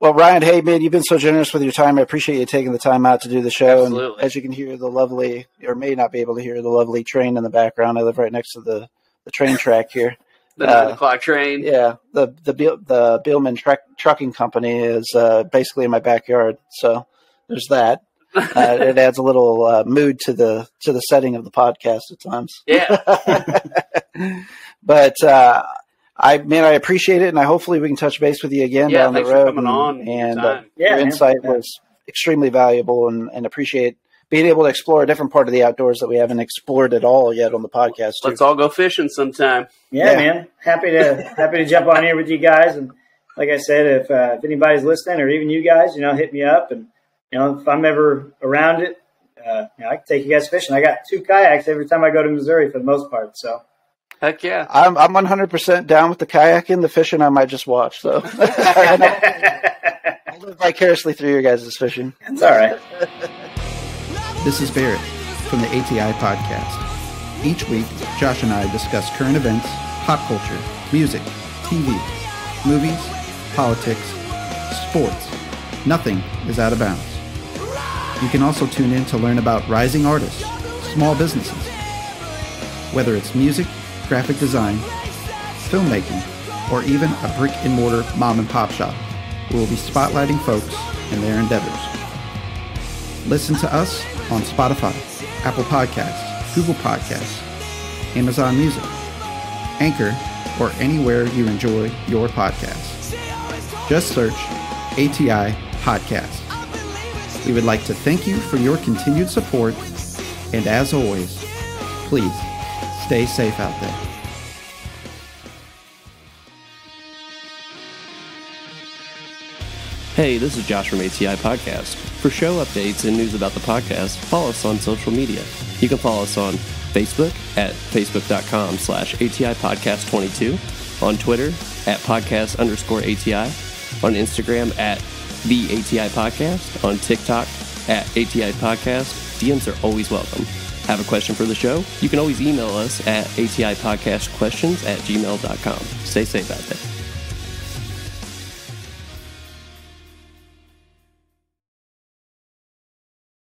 Well, Ryan, hey man, you've been so generous with your time. I appreciate you taking the time out to do the show. Absolutely. And as you can hear, the lovely, or may not be able to hear the lovely train in the background. I live right next to the the train track here. The Uh, nine o'clock train. Yeah, the the the Beelman truck, trucking company is uh, basically in my backyard. So there's that. Uh, it adds a little uh, mood to the to the setting of the podcast at times. Yeah. [laughs] but uh, I man, I appreciate it, and I hopefully we can touch base with you again Yeah, down the thanks for road. coming and, on and uh. Yeah, your man. insight Yeah. was extremely valuable, and, and appreciate being able to explore a different part of the outdoors that we haven't explored at all yet on the podcast. too. Let's all go fishing sometime. Yeah, Yeah. man. Happy to [laughs] happy to jump on here with you guys. And like I said, if uh, if anybody's listening or even you guys, you know, hit me up. And you know, if I'm ever around it, uh, you know, I can take you guys fishing. I got two kayaks every time I go to Missouri for the most part. So Heck yeah. I'm I'm 100% down with the kayaking. The fishing I might just watch. So [laughs] [laughs] I'll live vicariously through your guys' fishing. That's all right. This is Barrett from the ATI Podcast. Each week, Josh and I discuss current events, pop culture, music, TV, movies, politics, sports. Nothing is out of bounds. You can also tune in to learn about rising artists, small businesses, whether it's music, graphic design, filmmaking, or even a brick and mortar mom and pop shop. We will be spotlighting folks and their endeavors. Listen to us on Spotify, Apple Podcasts, Google Podcasts, Amazon Music, Anchor, or anywhere you enjoy your podcasts. Just search ATI Podcast. We would like to thank you for your continued support, and as always, please stay safe out there. Hey, this is Josh from ATI Podcast. For show updates and news about the podcast, follow us on social media. You can follow us on Facebook at facebook.com slash ATI Podcast 22, on Twitter at podcast underscore ATI, on Instagram at the ATI Podcast, on TikTok at ATI Podcast. DMs are always welcome. Have a question for the show? You can always email us at ATI Podcast Questions at gmail.com. Stay safe out there.